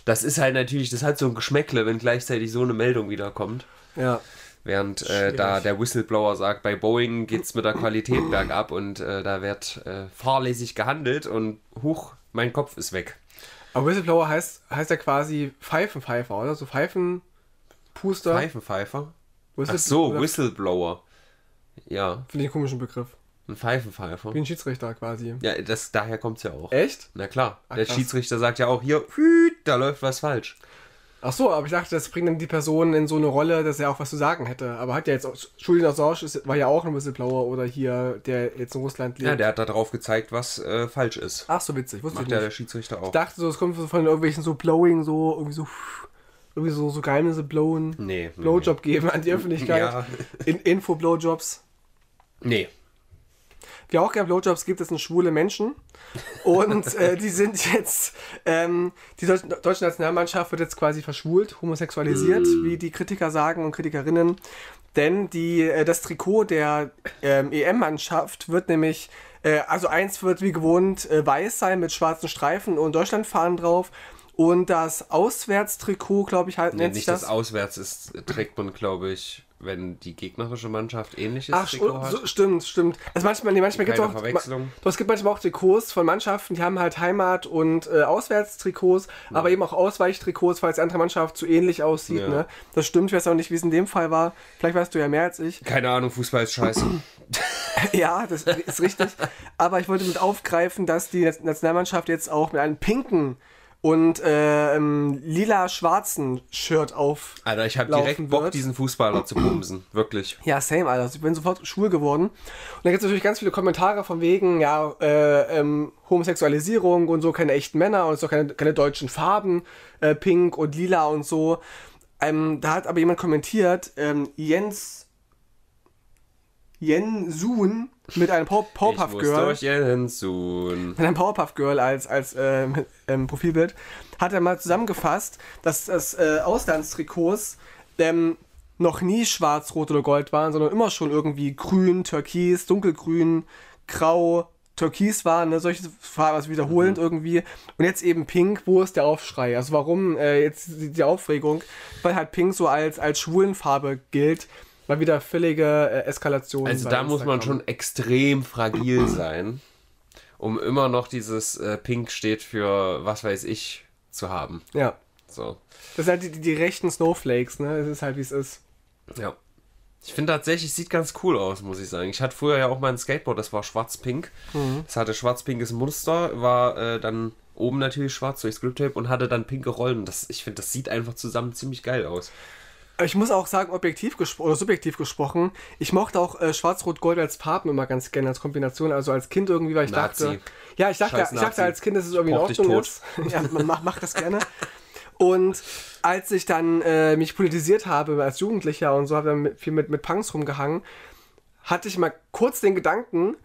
Speaker 1: das ist halt natürlich, das hat so ein Geschmäckle, wenn gleichzeitig so eine Meldung wiederkommt.
Speaker 2: Ja.
Speaker 1: Während äh, da der Whistleblower sagt, bei Boeing geht es mit der Qualität bergab und äh, da wird äh, fahrlässig gehandelt und huch, mein Kopf ist weg.
Speaker 2: Aber Whistleblower heißt, heißt ja quasi Pfeifenpfeifer, oder? So Pfeifenpuster.
Speaker 1: Pfeifenpfeifer?
Speaker 2: Whistle-
Speaker 1: Ach so,
Speaker 2: oder-
Speaker 1: Whistleblower. Ja,
Speaker 2: Finde ich einen komischen Begriff.
Speaker 1: ein Pfeifenpfeifer.
Speaker 2: Wie ein Schiedsrichter quasi.
Speaker 1: Ja, das, daher kommt es ja auch.
Speaker 2: Echt?
Speaker 1: Na klar,
Speaker 2: Ach,
Speaker 1: der
Speaker 2: krass.
Speaker 1: Schiedsrichter sagt ja auch hier, da läuft was falsch.
Speaker 2: Ach so, aber ich dachte, das bringt dann die Person in so eine Rolle, dass er auch was zu sagen hätte. Aber hat ja jetzt auch, Julian Assange war ja auch ein Whistleblower oder hier, der jetzt in Russland lebt.
Speaker 1: Ja, der hat da drauf gezeigt, was äh, falsch ist.
Speaker 2: Ach so, witzig, wusste
Speaker 1: Macht ja der Schiedsrichter auch.
Speaker 2: Ich dachte so, es kommt so von irgendwelchen so Blowing, so irgendwie so, irgendwie so, so Geheimnisse blowen.
Speaker 1: Nee.
Speaker 2: Blowjob geben an die Öffentlichkeit.
Speaker 1: Ja.
Speaker 2: In Info-Blowjobs.
Speaker 1: Nee.
Speaker 2: Wer auch gerne Blowjobs gibt, das sind schwule Menschen. Und äh, die sind jetzt, ähm, die Deut deutsche Nationalmannschaft wird jetzt quasi verschwult, homosexualisiert, wie die Kritiker sagen und Kritikerinnen. Denn die, äh, das Trikot der ähm, EM-Mannschaft wird nämlich, äh, also eins wird wie gewohnt äh, weiß sein mit schwarzen Streifen und Deutschlandfahnen drauf. Und das Auswärtstrikot, glaube ich, halt
Speaker 1: nee
Speaker 2: nennt sich
Speaker 1: nicht das,
Speaker 2: das.
Speaker 1: Auswärts ist, trägt man, glaube ich, wenn die gegnerische Mannschaft ähnliches
Speaker 2: Ach,
Speaker 1: Trikot hat.
Speaker 2: so, stimmt, stimmt. Also manchmal, nee, manchmal gibt es auch.
Speaker 1: Verwechslung.
Speaker 2: Doch, es gibt manchmal auch Trikots von Mannschaften, die haben halt Heimat- und äh, Auswärtstrikots, aber eben auch Ausweichtrikots, falls die andere Mannschaft zu ähnlich aussieht.
Speaker 1: Ja.
Speaker 2: Ne? Das stimmt, ich weiß auch nicht, wie es in dem Fall war. Vielleicht weißt du ja mehr als ich.
Speaker 1: Keine Ahnung, Fußball ist scheiße.
Speaker 2: ja, das ist richtig. Aber ich wollte mit aufgreifen, dass die Nationalmannschaft jetzt auch mit einem pinken und äh, ähm, lila-schwarzen Shirt auf.
Speaker 1: Alter, ich habe direkt Bock,
Speaker 2: wird.
Speaker 1: diesen Fußballer zu bumsen. Wirklich.
Speaker 2: Ja, same, Alter. Ich bin sofort schwul geworden. Und da gibt es natürlich ganz viele Kommentare von wegen, ja, äh, ähm, Homosexualisierung und so, keine echten Männer und so, keine, keine deutschen Farben, äh, pink und lila und so. Ähm, da hat aber jemand kommentiert, ähm, Jens Jen Sun mit einem Pow- Powerpuff Girl
Speaker 1: Jensun.
Speaker 2: mit einem Powerpuff Girl als, als ähm, ähm, Profilbild, hat er mal zusammengefasst, dass das äh, Auslandstrikots ähm, noch nie schwarz, rot oder gold waren, sondern immer schon irgendwie grün, türkis, dunkelgrün, grau, türkis waren, ne? solche Farben, also wiederholend irgendwie. Und jetzt eben pink, wo ist der Aufschrei? Also warum äh, jetzt die, die Aufregung? Weil halt pink so als, als Schwulenfarbe gilt. Mal wieder völlige äh, Eskalation.
Speaker 1: Also da muss man schon extrem fragil sein, um immer noch dieses äh, Pink steht für was weiß ich zu haben.
Speaker 2: Ja.
Speaker 1: So.
Speaker 2: Das sind halt die, die, die rechten Snowflakes, ne? Es ist halt wie es ist.
Speaker 1: Ja. Ich finde tatsächlich, sieht ganz cool aus, muss ich sagen. Ich hatte früher ja auch mal ein Skateboard, das war schwarz-pink. Das hatte schwarz-pinkes Muster, war äh, dann oben natürlich schwarz durchs Grip-Tape und hatte dann pinke Rollen. Das, ich finde, das sieht einfach zusammen ziemlich geil aus.
Speaker 2: Ich muss auch sagen, objektiv gesprochen oder subjektiv gesprochen, ich mochte auch äh, Schwarz-Rot-Gold als Farben immer ganz gerne als Kombination. Also als Kind irgendwie, weil ich
Speaker 1: Nazi.
Speaker 2: dachte. Ja, ich dachte, ich dachte als Kind, dass es irgendwie in Ordnung ist. ja, man macht mach das gerne. Und als ich dann äh, mich politisiert habe als Jugendlicher und so habe dann viel mit, mit Punks rumgehangen, hatte ich mal kurz den Gedanken,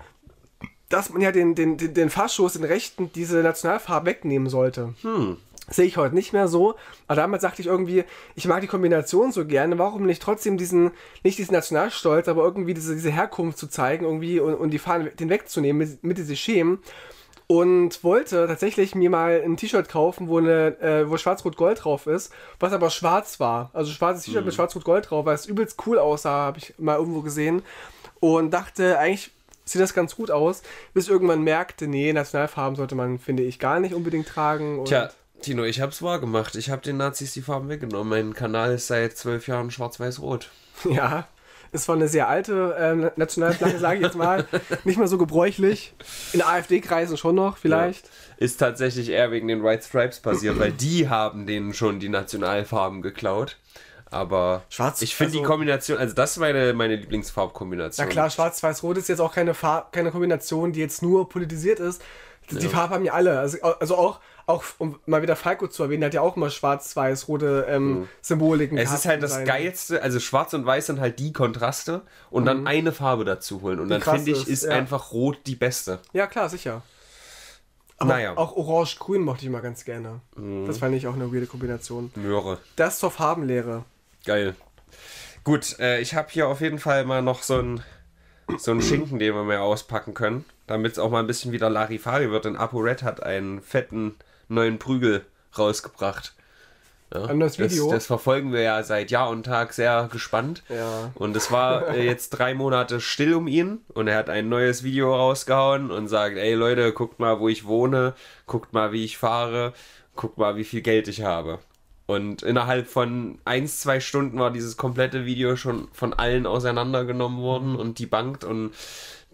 Speaker 2: dass man ja den, den, den, den Faschos, den Rechten, diese Nationalfarbe wegnehmen sollte. Sehe ich heute nicht mehr so. Aber damals sagte ich irgendwie, ich mag die Kombination so gerne. Warum nicht trotzdem diesen, nicht diesen Nationalstolz, aber irgendwie diese, diese Herkunft zu zeigen irgendwie und, und die Fahnen den wegzunehmen, mit, mit diese Schemen. Und wollte tatsächlich mir mal ein T-Shirt kaufen, wo, eine, äh, wo schwarz-rot-gold drauf ist, was aber schwarz war. Also schwarzes T-Shirt mit schwarz-rot-gold drauf, weil es übelst cool aussah, habe ich mal irgendwo gesehen. Und dachte, eigentlich sieht das ganz gut aus, bis irgendwann merkte, nee, Nationalfarben sollte man, finde ich, gar nicht unbedingt tragen.
Speaker 1: Tja, Tino, ich hab's wahr gemacht. Ich hab den Nazis die Farben weggenommen. Mein Kanal ist seit zwölf Jahren schwarz-weiß-rot.
Speaker 2: Ja, ist zwar eine sehr alte ähm, Nationalflagge, sage ich jetzt mal. Nicht mehr so gebräuchlich. In AfD-Kreisen schon noch, vielleicht.
Speaker 1: Ist tatsächlich eher wegen den White Stripes passiert, weil die haben denen schon die Nationalfarben geklaut. Aber
Speaker 2: Schwarz-
Speaker 1: ich finde die
Speaker 2: also-
Speaker 1: Kombination, also das ist meine, meine Lieblingsfarbkombination.
Speaker 2: Na klar, Schwarz-Weiß-Rot ist jetzt auch keine, Farb, keine Kombination, die jetzt nur politisiert ist. Die Farben haben ja alle. Also, also auch, auch, um mal wieder Falco zu erwähnen, der hat ja auch mal schwarz-weiß-rote ähm, Symboliken
Speaker 1: Es ist halt das
Speaker 2: seinen-
Speaker 1: Geilste, also schwarz und weiß sind halt die Kontraste und dann eine Farbe dazu holen. Und dann
Speaker 2: krass
Speaker 1: finde ich,
Speaker 2: ist, ja.
Speaker 1: einfach rot die beste.
Speaker 2: Ja, klar, sicher. Aber
Speaker 1: Naja.
Speaker 2: auch Orange-Grün mochte ich mal ganz gerne.
Speaker 1: Mhm.
Speaker 2: Das fand ich auch eine weirde Kombination.
Speaker 1: Möhre.
Speaker 2: Das zur Farbenlehre.
Speaker 1: Geil. Gut, äh, ich habe hier auf jeden Fall mal noch so einen so einen Schinken, den wir mal auspacken können, damit es auch mal ein bisschen wieder Larifari wird. Denn ApoRed hat einen fetten neuen Prügel rausgebracht. Ja,
Speaker 2: Ein neues Video?
Speaker 1: Das, das verfolgen wir ja seit Jahr und Tag sehr gespannt.
Speaker 2: Ja.
Speaker 1: Und es war äh, jetzt drei Monate still um ihn und er hat ein neues Video rausgehauen und sagt, ey Leute, guckt mal, wo ich wohne, guckt mal, wie ich fahre, guckt mal, wie viel Geld ich habe. Und innerhalb von ein, zwei Stunden war dieses komplette Video schon von allen auseinandergenommen worden und debunked und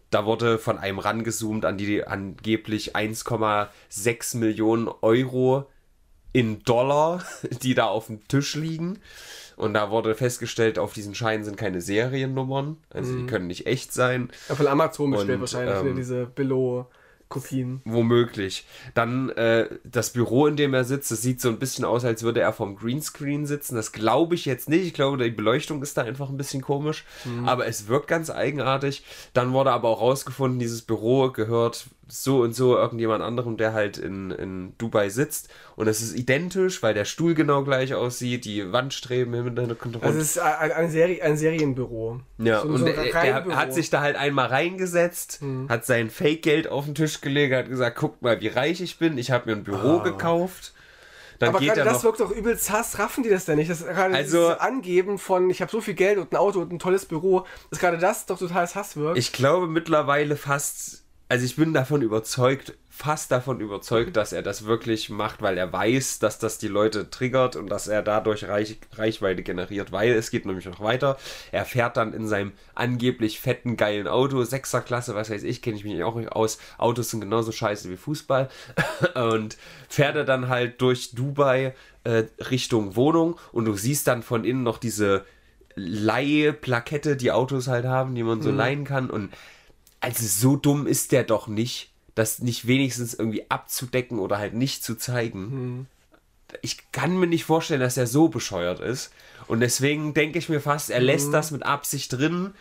Speaker 1: da wurde von einem rangezoomt an die angeblich 1,6 Millionen Euro in Dollar, die da auf dem Tisch liegen. Und da wurde festgestellt, auf diesen Scheinen sind keine Seriennummern. Also die können nicht echt sein.
Speaker 2: Ja, von Amazon bestellt
Speaker 1: Und,
Speaker 2: wahrscheinlich
Speaker 1: ähm,
Speaker 2: wieder diese Billo-Kopien.
Speaker 1: Womöglich. Dann äh, das Büro, in dem er sitzt, das sieht so ein bisschen aus, als würde er vom Greenscreen sitzen. Das glaube ich jetzt nicht. Ich glaube, die Beleuchtung ist da einfach ein bisschen komisch. Aber es wirkt ganz eigenartig. Dann wurde aber auch rausgefunden, dieses Büro gehört so und so irgendjemand anderem, der halt in, in Dubai sitzt. Und es ist identisch, weil der Stuhl genau gleich aussieht, die Wandstreben im Hintergrund.
Speaker 2: Also es ist ein, ein, Serie, ein Serienbüro.
Speaker 1: Ja,
Speaker 2: So-
Speaker 1: und
Speaker 2: so
Speaker 1: der, der hat sich da halt einmal reingesetzt, hat sein Fake-Geld auf den Tisch gelegt, hat gesagt, guck mal, wie reich ich bin, ich habe mir ein Büro gekauft. Dann
Speaker 2: Aber
Speaker 1: geht
Speaker 2: gerade
Speaker 1: er
Speaker 2: das wirkt doch übelst Hass. Raffen die das denn nicht? Das gerade
Speaker 1: Also-
Speaker 2: dieses Angeben von, ich habe so viel Geld und ein Auto und ein tolles Büro, dass gerade das doch total Hass wirkt.
Speaker 1: Ich glaube mittlerweile fast, also ich bin davon überzeugt, fast davon überzeugt, dass er das wirklich macht, weil er weiß, dass das die Leute triggert und dass er dadurch Reich, Reichweite generiert, weil es geht nämlich noch weiter. Er fährt dann in seinem angeblich fetten, geilen Auto, Sechserklasse, was weiß ich, kenne ich mich auch nicht aus. Autos sind genauso scheiße wie Fußball. und fährt er dann halt durch Dubai äh, Richtung Wohnung und du siehst dann von innen noch diese Leihplakette, die Autos halt haben, die man so leihen kann und also so dumm ist der doch nicht, das nicht wenigstens irgendwie abzudecken oder halt nicht zu zeigen. Ich kann mir nicht vorstellen, dass er so bescheuert ist. Und deswegen denke ich mir fast, er lässt das mit Absicht drin,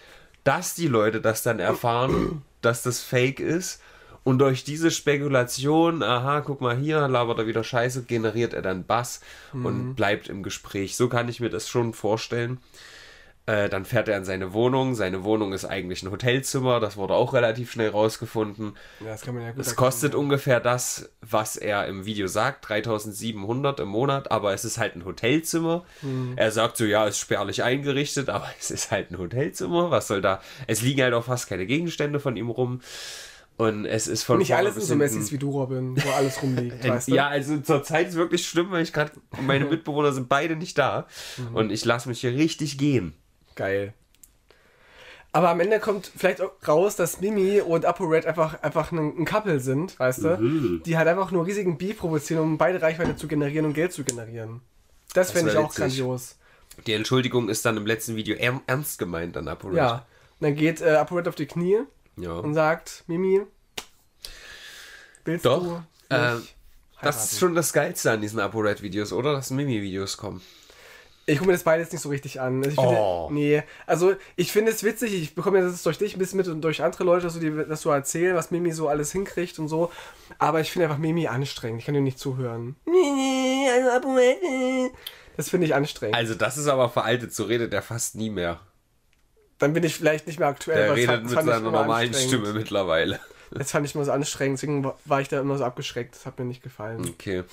Speaker 1: dass die Leute das dann erfahren, dass das Fake ist. Und durch diese Spekulation, aha, guck mal hier, labert er wieder Scheiße, generiert er dann Bass und bleibt im Gespräch. So kann ich mir das schon vorstellen. Äh, dann fährt er in seine Wohnung. Seine Wohnung ist eigentlich ein Hotelzimmer. Das wurde auch relativ schnell rausgefunden.
Speaker 2: ja, das kann man ja gut
Speaker 1: Es
Speaker 2: erkennen.
Speaker 1: kostet ungefähr das, was er im Video sagt, 3700 im Monat, aber es ist halt ein Hotelzimmer.
Speaker 2: Hm.
Speaker 1: Er sagt so, ja, ist spärlich eingerichtet, aber es ist halt ein Hotelzimmer. Was soll da? Es liegen halt auch fast keine Gegenstände von ihm rum. Und es ist von
Speaker 2: Nicht alles sind so Messis wie du, Robin, wo alles rumliegt, weißt du?
Speaker 1: ja, also zur Zeit ist wirklich schlimm, weil ich gerade, meine Mitbewohner sind beide nicht da.
Speaker 2: Mhm.
Speaker 1: Und ich lasse mich hier richtig gehen.
Speaker 2: Geil. Aber am Ende kommt vielleicht auch raus, dass Mimi und ApoRed einfach, einfach ein, ein Couple sind, weißt du?
Speaker 1: Mhm.
Speaker 2: Die halt einfach nur riesigen Beef provozieren, um beide Reichweite zu generieren und Geld zu generieren. Das, fände ich auch
Speaker 1: witzig.
Speaker 2: grandios.
Speaker 1: Die Entschuldigung ist dann im letzten Video er ernst gemeint an ApoRed.
Speaker 2: Ja. Und dann geht äh, ApoRed auf die Knie
Speaker 1: ja.
Speaker 2: und sagt, Mimi, willst
Speaker 1: Doch,
Speaker 2: du
Speaker 1: äh, Das ist schon das Geilste an diesen ApoRed-Videos, oder? Dass Mimi-Videos kommen.
Speaker 2: Ich gucke mir das beides nicht so richtig an. Also finde,
Speaker 1: Oh.
Speaker 2: Nee, also ich finde es witzig, ich bekomme das durch dich ein bisschen mit und durch andere Leute, dass du, die, dass du erzählen, was Mimi so alles hinkriegt und so. Aber ich finde einfach Mimi anstrengend. Ich kann dir nicht zuhören. Das finde ich anstrengend.
Speaker 1: Also, das ist aber veraltet, so redet er fast nie mehr.
Speaker 2: Dann bin ich vielleicht nicht mehr aktuell.
Speaker 1: Der
Speaker 2: das
Speaker 1: redet mit seiner normalen. Stimme mittlerweile.
Speaker 2: Das fand ich immer so anstrengend, deswegen war ich da immer so abgeschreckt. Das hat mir nicht gefallen.
Speaker 1: Okay.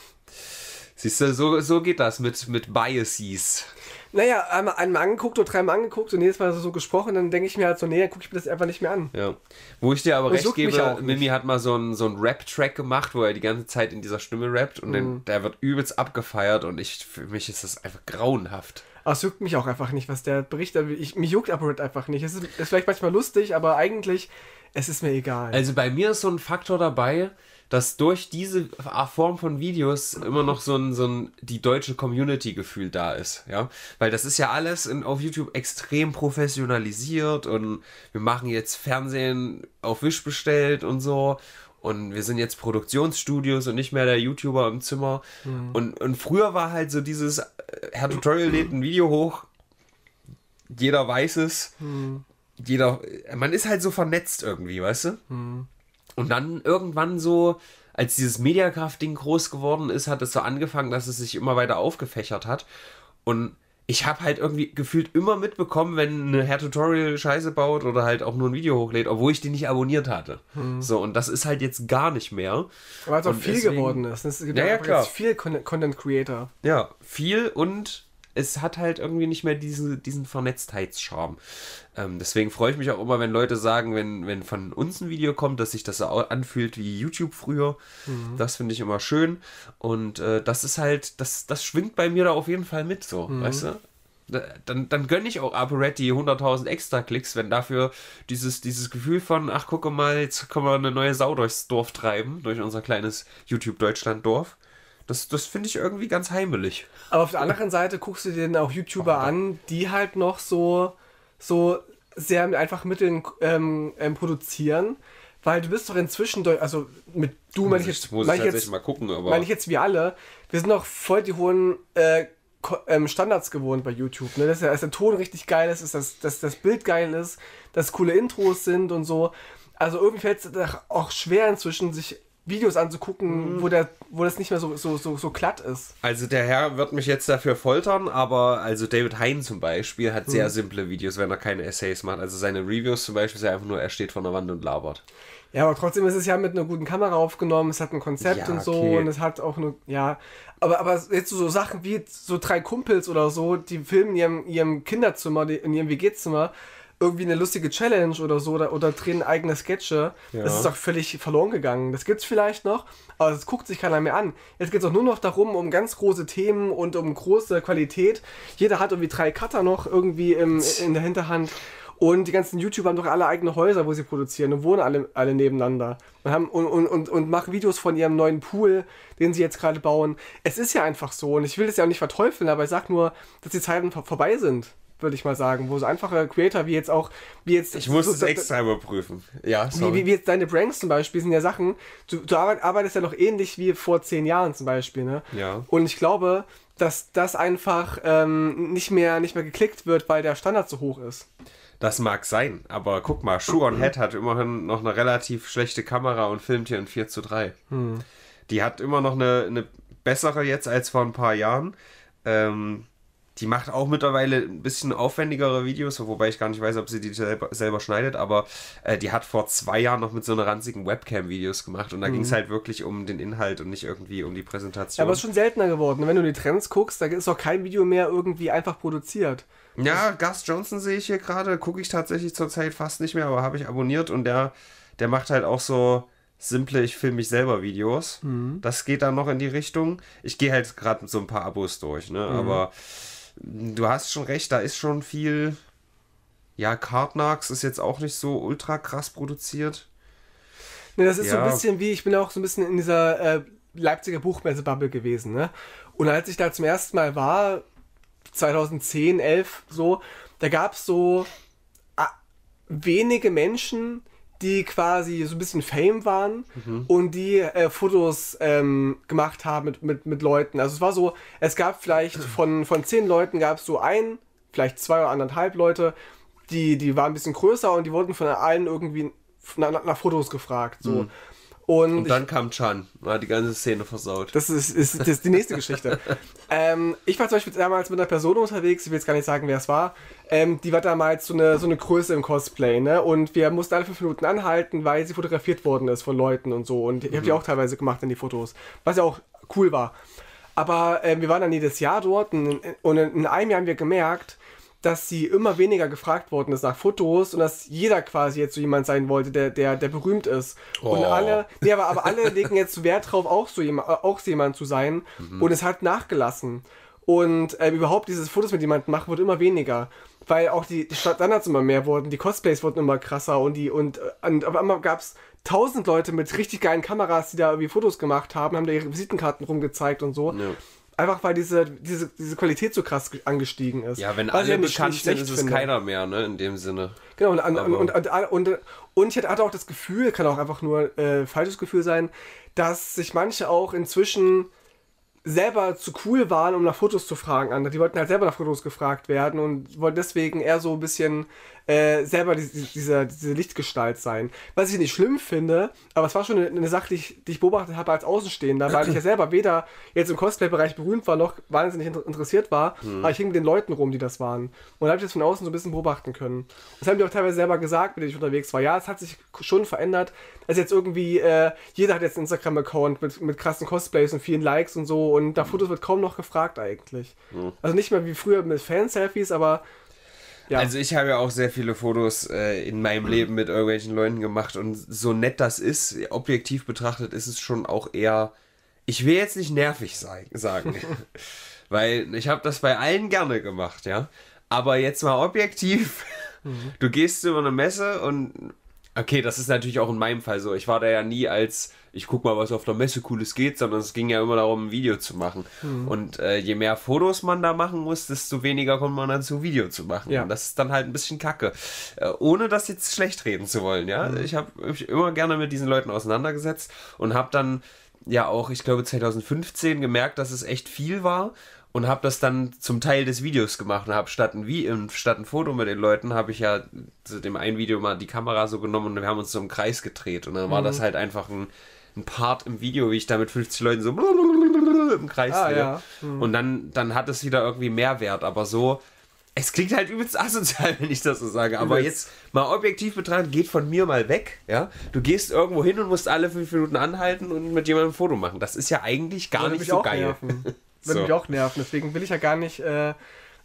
Speaker 1: Siehst du, so, so geht das mit, mit Biases.
Speaker 2: Naja, einmal, einmal angeguckt oder dreimal angeguckt und jedes Mal so gesprochen, dann denke ich mir halt so, nee, gucke ich mir das einfach nicht mehr an.
Speaker 1: Ja. Wo ich dir aber
Speaker 2: Und
Speaker 1: recht gebe. Mimi hat mal so einen so einen Rap-Track gemacht, wo er die ganze Zeit in dieser Stimme rappt und
Speaker 2: Mhm.
Speaker 1: den, der wird übelst abgefeiert und ich, für mich ist das einfach grauenhaft.
Speaker 2: Aber es juckt mich auch einfach nicht, was der berichtet. Ich, mich juckt ApoRed einfach nicht. Es ist, ist vielleicht manchmal lustig, aber eigentlich, es ist mir egal.
Speaker 1: Also bei mir ist so ein Faktor dabei, dass durch diese Form von Videos immer noch so ein, so ein die deutsche Community-Gefühl da ist, ja. Weil das ist ja alles in, auf YouTube extrem professionalisiert und wir machen jetzt Fernsehen auf Wisch bestellt und so. Und wir sind jetzt Produktionsstudios und nicht mehr der YouTuber im Zimmer. Und, und früher war halt so dieses, äh, Herr Tutorial lädt ein Video hoch, jeder weiß es, jeder, man ist halt so vernetzt irgendwie, weißt du? Und dann irgendwann so, als dieses Mediakraft-Ding groß geworden ist, hat es so angefangen, dass es sich immer weiter aufgefächert hat. Und ich habe halt irgendwie gefühlt immer mitbekommen, wenn eine Herr Tutorial Scheiße baut oder halt auch nur ein Video hochlädt, obwohl ich die nicht abonniert hatte. Hm. So, und das ist halt jetzt gar nicht mehr.
Speaker 2: Weil es auch viel deswegen, geworden ist. Es gibt ja, ja klar. viel Content Creator.
Speaker 1: Ja, viel und es hat halt irgendwie nicht mehr diese, diesen Vernetztheitscharme. Ähm, deswegen freue ich mich auch immer, wenn Leute sagen, wenn, wenn von uns ein Video kommt, dass sich das anfühlt wie YouTube früher. Mhm. Das finde ich immer schön. Und äh, das ist halt, das, das schwingt bei mir da auf jeden Fall mit, so, mhm. weißt du? dann, dann gönne ich auch ApoRed 100.000 extra Klicks, wenn dafür dieses, dieses Gefühl von, ach gucke mal, jetzt können wir eine neue Sau durchs Dorf treiben, durch unser kleines YouTube-Deutschland-Dorf. Das, das finde ich irgendwie ganz heimelig.
Speaker 2: Aber auf der anderen Seite guckst du dir dann auch YouTuber oh, an, die halt noch so, so sehr mit einfachen Mitteln ähm, ähm, produzieren. Weil du bist doch inzwischen, durch, also mit du meine ich jetzt,
Speaker 1: muss
Speaker 2: mein
Speaker 1: ich jetzt mal gucken, aber
Speaker 2: meine ich jetzt wir alle, wir sind doch voll die hohen äh, ähm, Standards gewohnt bei YouTube. Ne? Dass, der, dass der Ton richtig geil ist, dass, dass das Bild geil ist, dass coole Intros sind und so. Also irgendwie fällt es auch schwer inzwischen, sich Videos anzugucken, mhm. wo, der, wo das nicht mehr so, so, so, so glatt ist.
Speaker 1: Also der Herr wird mich jetzt dafür foltern, aber also David Hein zum Beispiel hat sehr mhm. simple Videos, wenn er keine Essays macht. Also seine Reviews zum Beispiel ist ja einfach nur, er steht vor der Wand und labert.
Speaker 2: Ja, aber trotzdem ist es ja mit einer guten Kamera aufgenommen, es hat ein Konzept ja, und so okay. und es hat auch eine, ja, aber, aber jetzt so Sachen wie so drei Kumpels oder so, die filmen in ihrem, ihrem Kinderzimmer, in ihrem WG-Zimmer irgendwie eine lustige Challenge oder so oder, oder drehen eigene Sketche. Ja. Das ist doch völlig verloren gegangen. Das gibt's vielleicht noch, aber das guckt sich keiner mehr an. Jetzt geht es auch nur noch darum, um ganz große Themen und um große Qualität. Jeder hat irgendwie drei Cutter noch irgendwie im, in der Hinterhand. Und die ganzen YouTuber haben doch alle eigene Häuser, wo sie produzieren und wohnen alle, alle nebeneinander. Und, haben, und, und, und, und machen Videos von ihrem neuen Pool, den sie jetzt gerade bauen. Es ist ja einfach so. Und ich will das ja auch nicht verteufeln, aber ich sag nur, dass die Zeiten vor, vorbei sind würde ich mal sagen, wo so einfache Creator wie jetzt auch, wie jetzt.
Speaker 1: Ich muss
Speaker 2: so,
Speaker 1: es extra überprüfen. Ja,
Speaker 2: sorry. Wie, wie, wie, jetzt deine Pranks zum Beispiel sind ja Sachen, du, du arbeitest ja noch ähnlich wie vor zehn Jahren zum Beispiel, ne?
Speaker 1: Ja.
Speaker 2: Und ich glaube, dass das einfach ähm, nicht, mehr, nicht mehr geklickt wird, weil der Standard so hoch ist.
Speaker 1: Das mag sein, aber guck mal, Shoe on Head hat immerhin noch eine relativ schlechte Kamera und filmt hier in 4 zu 3. Hm. Die hat immer noch eine, eine bessere jetzt als vor ein paar Jahren. Ähm, die macht auch mittlerweile ein bisschen aufwendigere Videos, wobei ich gar nicht weiß, ob sie die selber, selber schneidet, aber äh, die hat vor zwei Jahren noch mit so einer ranzigen Webcam Videos gemacht und da mhm. ging es halt wirklich um den Inhalt und nicht irgendwie um die Präsentation.
Speaker 2: Ja, aber es ist schon seltener geworden. Wenn du die Trends guckst, da ist auch kein Video mehr irgendwie einfach produziert.
Speaker 1: Ja, Gus Johnson sehe ich hier gerade, gucke ich tatsächlich zurzeit fast nicht mehr, aber habe ich abonniert und der, der macht halt auch so simple, ich filme mich selber Videos. Mhm. Das geht dann noch in die Richtung. Ich gehe halt gerade so ein paar Abos durch, ne? Mhm. Aber du hast schon recht, da ist schon viel. Ja, Cardnax ist jetzt auch nicht so ultra krass produziert.
Speaker 2: Ne, das ist ja. so ein bisschen wie, ich bin auch so ein bisschen in dieser äh, Leipziger Buchmesse-Bubble gewesen, ne? Und als ich da zum ersten Mal war, 2010, 11, so, da gab es so ah, wenige Menschen, die quasi so ein bisschen Fame waren mhm. und die äh, Fotos ähm, gemacht haben mit, mit, mit Leuten. Also es war so, es gab vielleicht von, von zehn Leuten gab es so ein, vielleicht zwei oder anderthalb Leute, die, die waren ein bisschen größer und die wurden von allen irgendwie nach, nach Fotos gefragt. So. Mhm.
Speaker 1: Und, und dann ich, kam Chan, hat die ganze Szene versaut.
Speaker 2: Das ist, ist, das ist die nächste Geschichte. ähm, ich war zum Beispiel damals mit einer Person unterwegs, ich will jetzt gar nicht sagen, wer es war. Ähm, die war damals so eine, so eine Größe im Cosplay, ne? Und wir mussten alle fünf Minuten anhalten, weil sie fotografiert worden ist von Leuten und so. Und ich mhm. habe die auch teilweise gemacht in die Fotos, was ja auch cool war. Aber äh, wir waren dann jedes Jahr dort und, und in einem Jahr haben wir gemerkt, dass sie immer weniger gefragt worden ist nach Fotos und dass jeder quasi jetzt so jemand sein wollte, der, der, der berühmt ist. Oh. Und alle, nee, aber, aber alle legen jetzt Wert drauf, auch so jemand, auch so jemand zu sein. Mhm. Und es hat nachgelassen. Und äh, überhaupt dieses Fotos mit jemandem machen wird immer weniger. Weil auch die, Standards immer mehr wurden, die Cosplays wurden immer krasser und die und, und auf einmal gab es tausend Leute mit richtig geilen Kameras, die da irgendwie Fotos gemacht haben, haben da ihre Visitenkarten rumgezeigt und so. Ja. Einfach weil diese, diese, diese Qualität so krass angestiegen ist.
Speaker 1: Ja, wenn alle bekannt sind, ist es finde. keiner mehr, ne, in dem Sinne.
Speaker 2: Genau, und, und, und, und, und, und ich hatte auch das Gefühl, kann auch einfach nur äh, falsches Gefühl sein, dass sich manche auch inzwischen selber zu cool waren, um nach Fotos zu fragen. Andere, die wollten halt selber nach Fotos gefragt werden und wollten deswegen eher so ein bisschen äh, selber die, die, diese, diese Lichtgestalt sein. Was ich nicht schlimm finde, aber es war schon eine, eine Sache, die ich, die ich beobachtet habe als Außenstehender, weil ich ja selber weder jetzt im Cosplay-Bereich berühmt war, noch wahnsinnig inter interessiert war, mhm. aber ich hing mit den Leuten rum, die das waren. Und habe ich das von außen so ein bisschen beobachten können. Das haben die auch teilweise selber gesagt, mit denen ich unterwegs war. Ja, es hat sich schon verändert. Also jetzt irgendwie, äh, jeder hat jetzt einen Instagram-Account mit, mit krassen Cosplays und vielen Likes und so und da. Fotos wird kaum noch gefragt eigentlich. Mhm. Also nicht mehr wie früher mit Fan-Selfies, aber
Speaker 1: ja. Also ich habe ja auch sehr viele Fotos äh, in meinem Leben mit irgendwelchen Leuten gemacht und so nett das ist, objektiv betrachtet, ist es schon auch eher, ich will jetzt nicht nervig sein, sagen, weil ich habe das bei allen gerne gemacht, ja. Aber jetzt mal objektiv, mhm. du gehst über eine Messe und Okay, das ist natürlich auch in meinem Fall so. Ich war da ja nie als, ich guck mal, was auf der Messe Cooles geht, sondern es ging ja immer darum, ein Video zu machen. Mhm. Und äh, je mehr Fotos man da machen muss, desto weniger kommt man dazu, Video zu machen. Ja. Und das ist dann halt ein bisschen kacke. Äh, ohne das jetzt schlecht reden zu wollen, ja. Mhm. Ich habe mich immer gerne mit diesen Leuten auseinandergesetzt und habe dann ja auch, ich glaube 2015 gemerkt, dass es echt viel war und habe das dann zum Teil des Videos gemacht und habe statt ein, Wie statt ein Foto mit den Leuten habe ich ja zu dem einen Video mal die Kamera so genommen und wir haben uns so im Kreis gedreht und dann war mhm. das halt einfach ein, ein Part im Video, wie ich da mit 50 Leuten so im Kreis ah, drehe. Ja. Mhm. Und dann, dann hat es wieder irgendwie Mehrwert, aber so es klingt halt übelst asozial, wenn ich das so sage. Aber jetzt mal objektiv betrachtet, geht von mir mal weg. Ja, du gehst irgendwo hin und musst alle fünf Minuten anhalten und mit jemandem ein Foto machen. Das ist ja eigentlich gar nicht so geil.
Speaker 2: Würde so. mich auch nerven. Deswegen will ich ja gar nicht. Äh,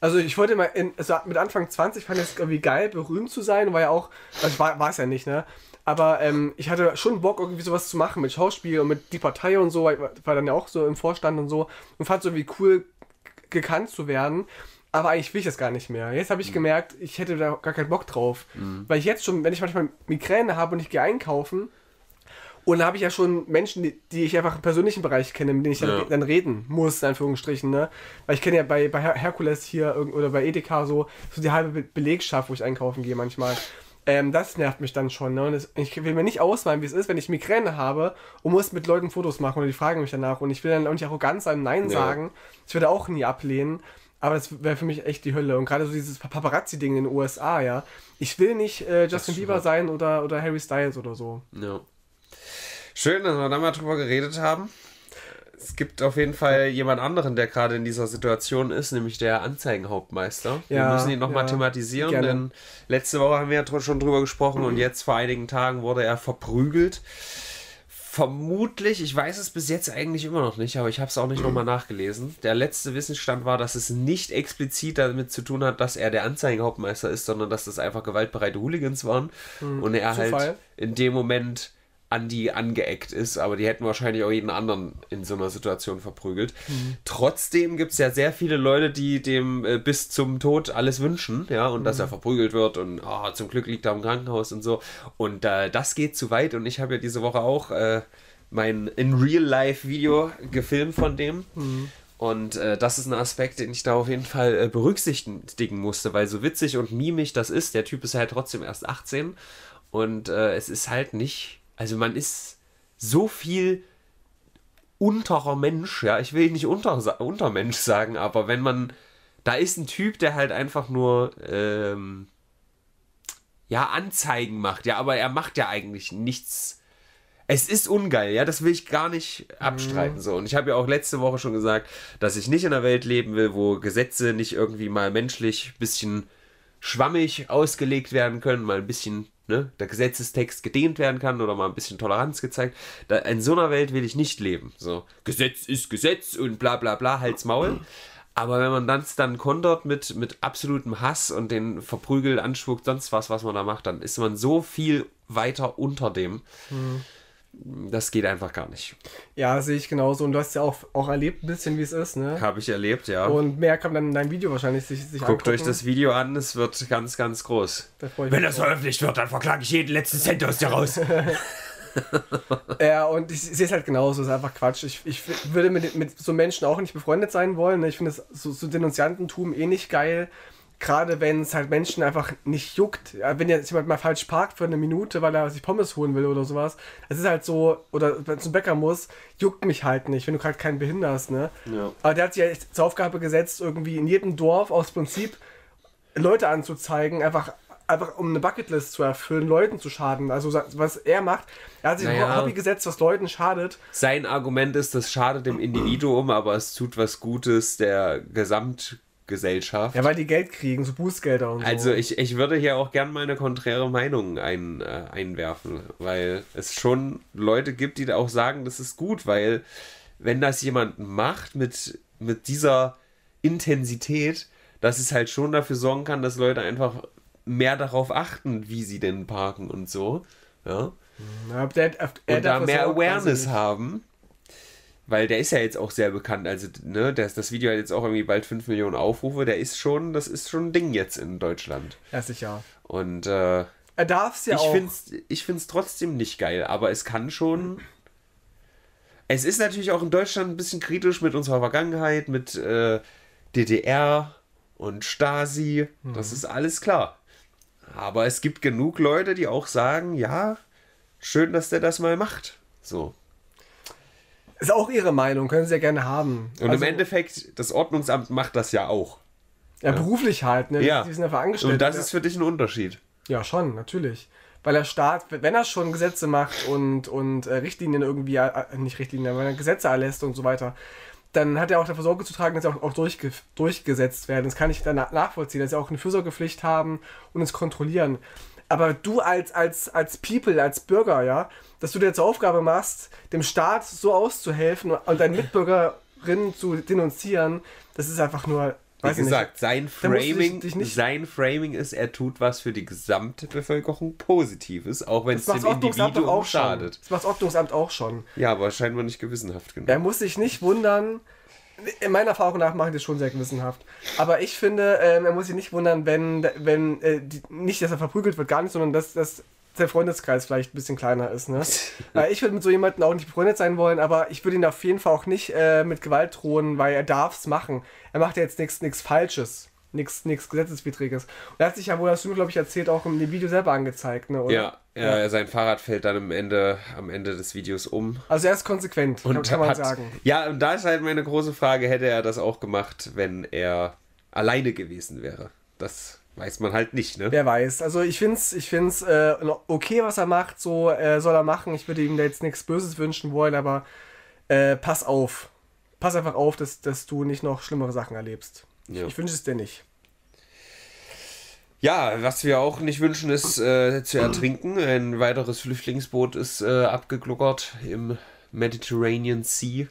Speaker 2: also ich wollte mal in, also mit Anfang 20 fand ich es irgendwie geil, berühmt zu sein, war ja auch, also war, war es ja nicht, ne? Aber ähm, ich hatte schon Bock, irgendwie sowas zu machen mit Schauspiel und mit die Partei und so, ich war dann ja auch so im Vorstand und so und fand es irgendwie cool, gekannt zu werden. Aber eigentlich will ich das gar nicht mehr. Jetzt habe ich mhm. gemerkt, ich hätte da gar keinen Bock drauf. Mhm. Weil ich jetzt schon, wenn ich manchmal Migräne habe und ich gehe einkaufen, und da habe ich ja schon Menschen, die, die, ich einfach im persönlichen Bereich kenne, mit denen ich dann, ja. dann reden muss, in Anführungsstrichen. Ne? Weil ich kenne ja bei, bei Herkules hier oder bei Edeka so, so die halbe Belegschaft, wo ich einkaufen gehe manchmal. Ähm, das nervt mich dann schon. Ne? Und das, ich will mir nicht ausmalen, wie es ist, wenn ich Migräne habe und muss mit Leuten Fotos machen oder die fragen mich danach. Und ich will dann auch nicht arrogant sein, Nein ja. sagen. Ich würde auch nie ablehnen. Aber das wäre für mich echt die Hölle. Und gerade so dieses Paparazzi-Ding in den USA, ja. Ich will nicht äh, Justin Bieber sein oder, oder Harry Styles oder so.
Speaker 1: Ja. Schön, dass wir da mal drüber geredet haben. Es gibt auf jeden Fall jemand anderen, der gerade in dieser Situation ist, nämlich der Anzeigenhauptmeister. Ja, wir müssen ihn nochmal ja, thematisieren, gerne. denn letzte Woche haben wir ja schon drüber gesprochen mhm. und jetzt vor einigen Tagen wurde er verprügelt. Vermutlich, ich weiß es bis jetzt eigentlich immer noch nicht, aber ich habe es auch nicht nochmal nachgelesen. Der letzte Wissensstand war, dass es nicht explizit damit zu tun hat, dass er der Anzeigenhauptmeister ist, sondern dass das einfach gewaltbereite Hooligans waren mhm. und er Zufall. halt in dem Moment an die angeeckt ist, aber die hätten wahrscheinlich auch jeden anderen in so einer Situation verprügelt. Mhm. Trotzdem gibt es ja sehr viele Leute, die dem äh, bis zum Tod alles wünschen, ja, und mhm. dass er verprügelt wird und oh, zum Glück liegt er im Krankenhaus und so. Und äh, das geht zu weit und ich habe ja diese Woche auch äh, mein in Real Life Video gefilmt von dem. Mhm. Und äh, das ist ein Aspekt, den ich da auf jeden Fall äh, berücksichtigen musste, weil so witzig und mimig das ist, der Typ ist halt trotzdem erst 18 und äh, es ist halt nicht also man ist so viel unterer Mensch, ja, ich will nicht unter, Untermensch sagen, aber wenn man, da ist ein Typ, der halt einfach nur, ähm, ja, Anzeigen macht, ja, aber er macht ja eigentlich nichts. Es ist ungeil, ja, das will ich gar nicht abstreiten, mhm. so. Und ich habe ja auch letzte Woche schon gesagt, dass ich nicht in einer Welt leben will, wo Gesetze nicht irgendwie mal menschlich bisschen schwammig ausgelegt werden können, mal ein bisschen ne, der Gesetzestext gedehnt werden kann oder mal ein bisschen Toleranz gezeigt. Da, in so einer Welt will ich nicht leben. So, Gesetz ist Gesetz und bla bla bla, halt's Maul. Aber wenn man das dann kontert mit, mit absolutem Hass und den verprügelt, anspuckt, sonst was, was man da macht, dann ist man so viel weiter unter dem. Mhm das geht einfach gar nicht.
Speaker 2: Ja, sehe ich genauso. Und du hast ja auch, auch erlebt ein bisschen, wie es ist, ne?
Speaker 1: Habe ich erlebt, ja.
Speaker 2: Und mehr kann dann in deinem Video wahrscheinlich sich, sich
Speaker 1: Guckt angucken. euch das Video an, es wird ganz, ganz groß. Da Wenn das veröffentlicht wird, dann verklage ich jeden letzten Cent aus dir raus.
Speaker 2: ja, und ich, sehe es halt genauso, es ist einfach Quatsch. Ich, ich würde mit, mit so Menschen auch nicht befreundet sein wollen. Ne? Ich finde so, so Denunziantentum eh nicht geil gerade wenn es halt Menschen einfach nicht juckt. Wenn jetzt jemand mal falsch parkt für eine Minute, weil er sich Pommes holen will oder sowas, es ist halt so, oder wenn zum Bäcker muss, juckt mich halt nicht, wenn du gerade keinen behinderst, ne? Ja. Aber der hat sich ja zur Aufgabe gesetzt, irgendwie in jedem Dorf aus Prinzip Leute anzuzeigen, einfach einfach um eine Bucketlist zu erfüllen, Leuten zu schaden. Also was er macht, er hat sich
Speaker 1: Naja.
Speaker 2: ein Hobby gesetzt, was Leuten schadet.
Speaker 1: Sein Argument ist, das schadet dem Individuum, aber es tut was Gutes der Gesamtgesellschaft.
Speaker 2: Ja, weil die Geld kriegen, so Bußgelder und so.
Speaker 1: Also ich, ich würde hier auch gern meine konträre Meinung ein, äh, einwerfen, weil es schon Leute gibt, die da auch sagen, das ist gut, weil wenn das jemand macht mit, mit dieser Intensität, dass es halt schon dafür sorgen kann, dass Leute einfach mehr darauf achten, wie sie denn parken und so. Ja.
Speaker 2: Der, er
Speaker 1: Und da mehr Awareness haben. Weil der ist ja jetzt auch sehr bekannt. Also, ne, das, das Video hat jetzt auch irgendwie bald 5 Millionen Aufrufe. Der ist schon, das ist schon ein Ding jetzt in Deutschland.
Speaker 2: Ja, sicher.
Speaker 1: Und äh,
Speaker 2: Er darf es ja
Speaker 1: ich
Speaker 2: auch.
Speaker 1: finde es ich find's trotzdem nicht geil, aber es kann schon. Es ist natürlich auch in Deutschland ein bisschen kritisch mit unserer Vergangenheit, mit äh, DDR und Stasi.
Speaker 2: Mhm.
Speaker 1: Das ist alles klar. Aber es gibt genug Leute, die auch sagen, ja, schön, dass der das mal macht. So.
Speaker 2: Ist auch ihre Meinung, können sie ja gerne haben.
Speaker 1: Und
Speaker 2: Also,
Speaker 1: im Endeffekt, das Ordnungsamt macht das ja auch.
Speaker 2: Ja, beruflich halt, ne?
Speaker 1: Ja.
Speaker 2: Die sind einfach angestellt.
Speaker 1: Und das
Speaker 2: ja.
Speaker 1: ist für dich ein Unterschied.
Speaker 2: Ja, schon, natürlich. Weil der Staat, wenn er schon Gesetze macht und, und äh, Richtlinien irgendwie, äh, nicht Richtlinien, aber wenn er Gesetze erlässt und so weiter, dann hat er auch dafür Sorge zu tragen, dass sie auch, auch durchge durchgesetzt werden. Das kann ich dann na- nachvollziehen, dass sie auch eine Fürsorgepflicht haben und es kontrollieren. Aber du als, als, als People, als Bürger, ja, dass du dir zur Aufgabe machst, dem Staat so auszuhelfen und deinen Mitbürgerinnen zu denunzieren, das ist einfach nur,
Speaker 1: Wie gesagt, sein
Speaker 2: du dich-
Speaker 1: Framing,
Speaker 2: dich nicht-
Speaker 1: sein Framing ist, er tut was für die gesamte Bevölkerung Positives, auch wenn es
Speaker 2: Das
Speaker 1: dem Individuum
Speaker 2: auch schon.
Speaker 1: schadet.
Speaker 2: Das macht das Ordnungsamt auch schon.
Speaker 1: Ja, aber scheinbar nicht gewissenhaft genug.
Speaker 2: Er muss sich nicht wundern. In meiner Erfahrung nach machen die das schon sehr gewissenhaft. Aber ich finde, ähm, er muss sich nicht wundern, wenn, wenn äh, die, nicht, dass er verprügelt wird, gar nicht, sondern dass, dass der Freundeskreis vielleicht ein bisschen kleiner ist. Ne? Weil ich würde mit so jemandem auch nicht befreundet sein wollen, aber ich würde ihn auf jeden Fall auch nicht äh, mit Gewalt drohen, weil er darf es machen. Er macht ja jetzt nichts Falsches. Nichts nichts Gesetzeswidriges. Und er hat sich ja, wo hast du, glaube ich, erzählt, auch im Video selber angezeigt, ne? oder?
Speaker 1: Ja, ja, sein Fahrrad fällt dann am Ende, am Ende des Videos um.
Speaker 2: Also er ist konsequent, kann, kann man
Speaker 1: hat,
Speaker 2: sagen.
Speaker 1: Ja, und da ist halt meine große Frage, hätte er das auch gemacht, wenn er alleine gewesen wäre? Das weiß man halt nicht, ne?
Speaker 2: Wer weiß. Also ich finde es ich find's, äh, okay, was er macht. So äh, soll er machen. Ich würde ihm da jetzt nichts Böses wünschen wollen, aber äh, pass auf. Pass einfach auf, dass, dass du nicht noch schlimmere Sachen erlebst.
Speaker 1: Ja.
Speaker 2: Ich wünsche es dir nicht.
Speaker 1: Ja, was wir auch nicht wünschen, ist äh, zu ertrinken. Ein weiteres Flüchtlingsboot ist äh, abgegluckert im Mediterranean Sea.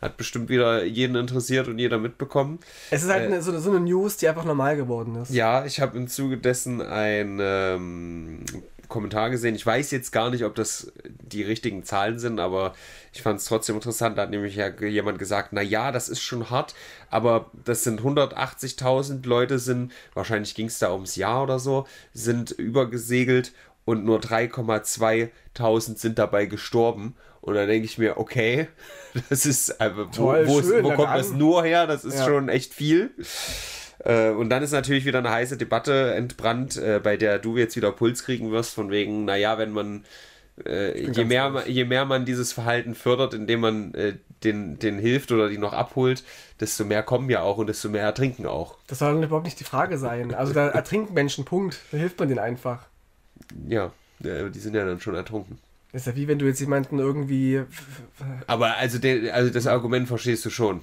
Speaker 1: Hat bestimmt wieder jeden interessiert und jeder mitbekommen.
Speaker 2: Es ist halt
Speaker 1: Äh,
Speaker 2: eine, so, eine, so eine News, die einfach normal geworden ist.
Speaker 1: Ja, ich habe im Zuge dessen ein ähm, Kommentar gesehen. Ich weiß jetzt gar nicht, ob das die richtigen Zahlen sind, aber ich fand es trotzdem interessant. Da hat nämlich ja jemand gesagt, na ja, das ist schon hart, aber das sind 180.000 Leute sind, wahrscheinlich ging es da ums Jahr oder so, sind übergesegelt und nur 3,2.000 sind dabei gestorben. Und da denke ich mir, okay, das ist, äh, wo,
Speaker 2: Toll,
Speaker 1: wo,
Speaker 2: schön,
Speaker 1: wo kommt
Speaker 2: dann.
Speaker 1: das nur her? Das ist
Speaker 2: Ja.
Speaker 1: schon echt viel. Äh, und dann ist natürlich wieder eine heiße Debatte entbrannt, äh, bei der du jetzt wieder Puls kriegen wirst, von wegen, naja, wenn man, äh, je, mehr, man- je mehr man dieses Verhalten fördert, indem man den, den hilft oder die noch abholt, desto mehr kommen ja auch und desto mehr ertrinken auch.
Speaker 2: Das soll überhaupt nicht die Frage sein. Also da ertrinken Menschen, Punkt. Da hilft man denen einfach.
Speaker 1: Ja, die sind ja dann schon ertrunken.
Speaker 2: Das ist ja wie wenn du jetzt jemanden irgendwie.
Speaker 1: Aber also, der, also das Argument verstehst du schon.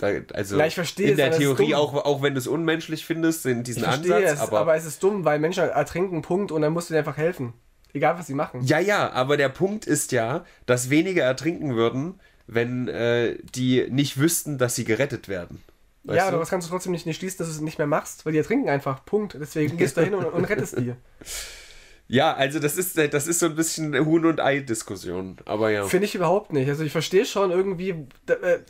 Speaker 1: Da, also
Speaker 2: Na, ich verstehe
Speaker 1: in der
Speaker 2: es
Speaker 1: Theorie, auch, auch wenn du es unmenschlich findest, in diesen
Speaker 2: Ich verstehe
Speaker 1: Ansatz,
Speaker 2: es,
Speaker 1: aber,
Speaker 2: aber, es ist dumm, weil Menschen ertrinken, Punkt, und dann musst du denen einfach helfen. Egal, was sie machen.
Speaker 1: Ja, ja, aber der Punkt ist ja, dass weniger ertrinken würden, wenn äh, die nicht wüssten, dass sie gerettet werden. Weißt
Speaker 2: ja,
Speaker 1: du?
Speaker 2: aber das kannst du trotzdem nicht, nicht schließen, dass du es nicht mehr machst, weil die ertrinken einfach. Punkt. Deswegen gehst du hin und, und rettest die.
Speaker 1: ja, also das ist, das ist so ein bisschen Huhn- und Ei-Diskussion. Aber ja.
Speaker 2: Finde ich überhaupt nicht. Also ich verstehe schon irgendwie, äh,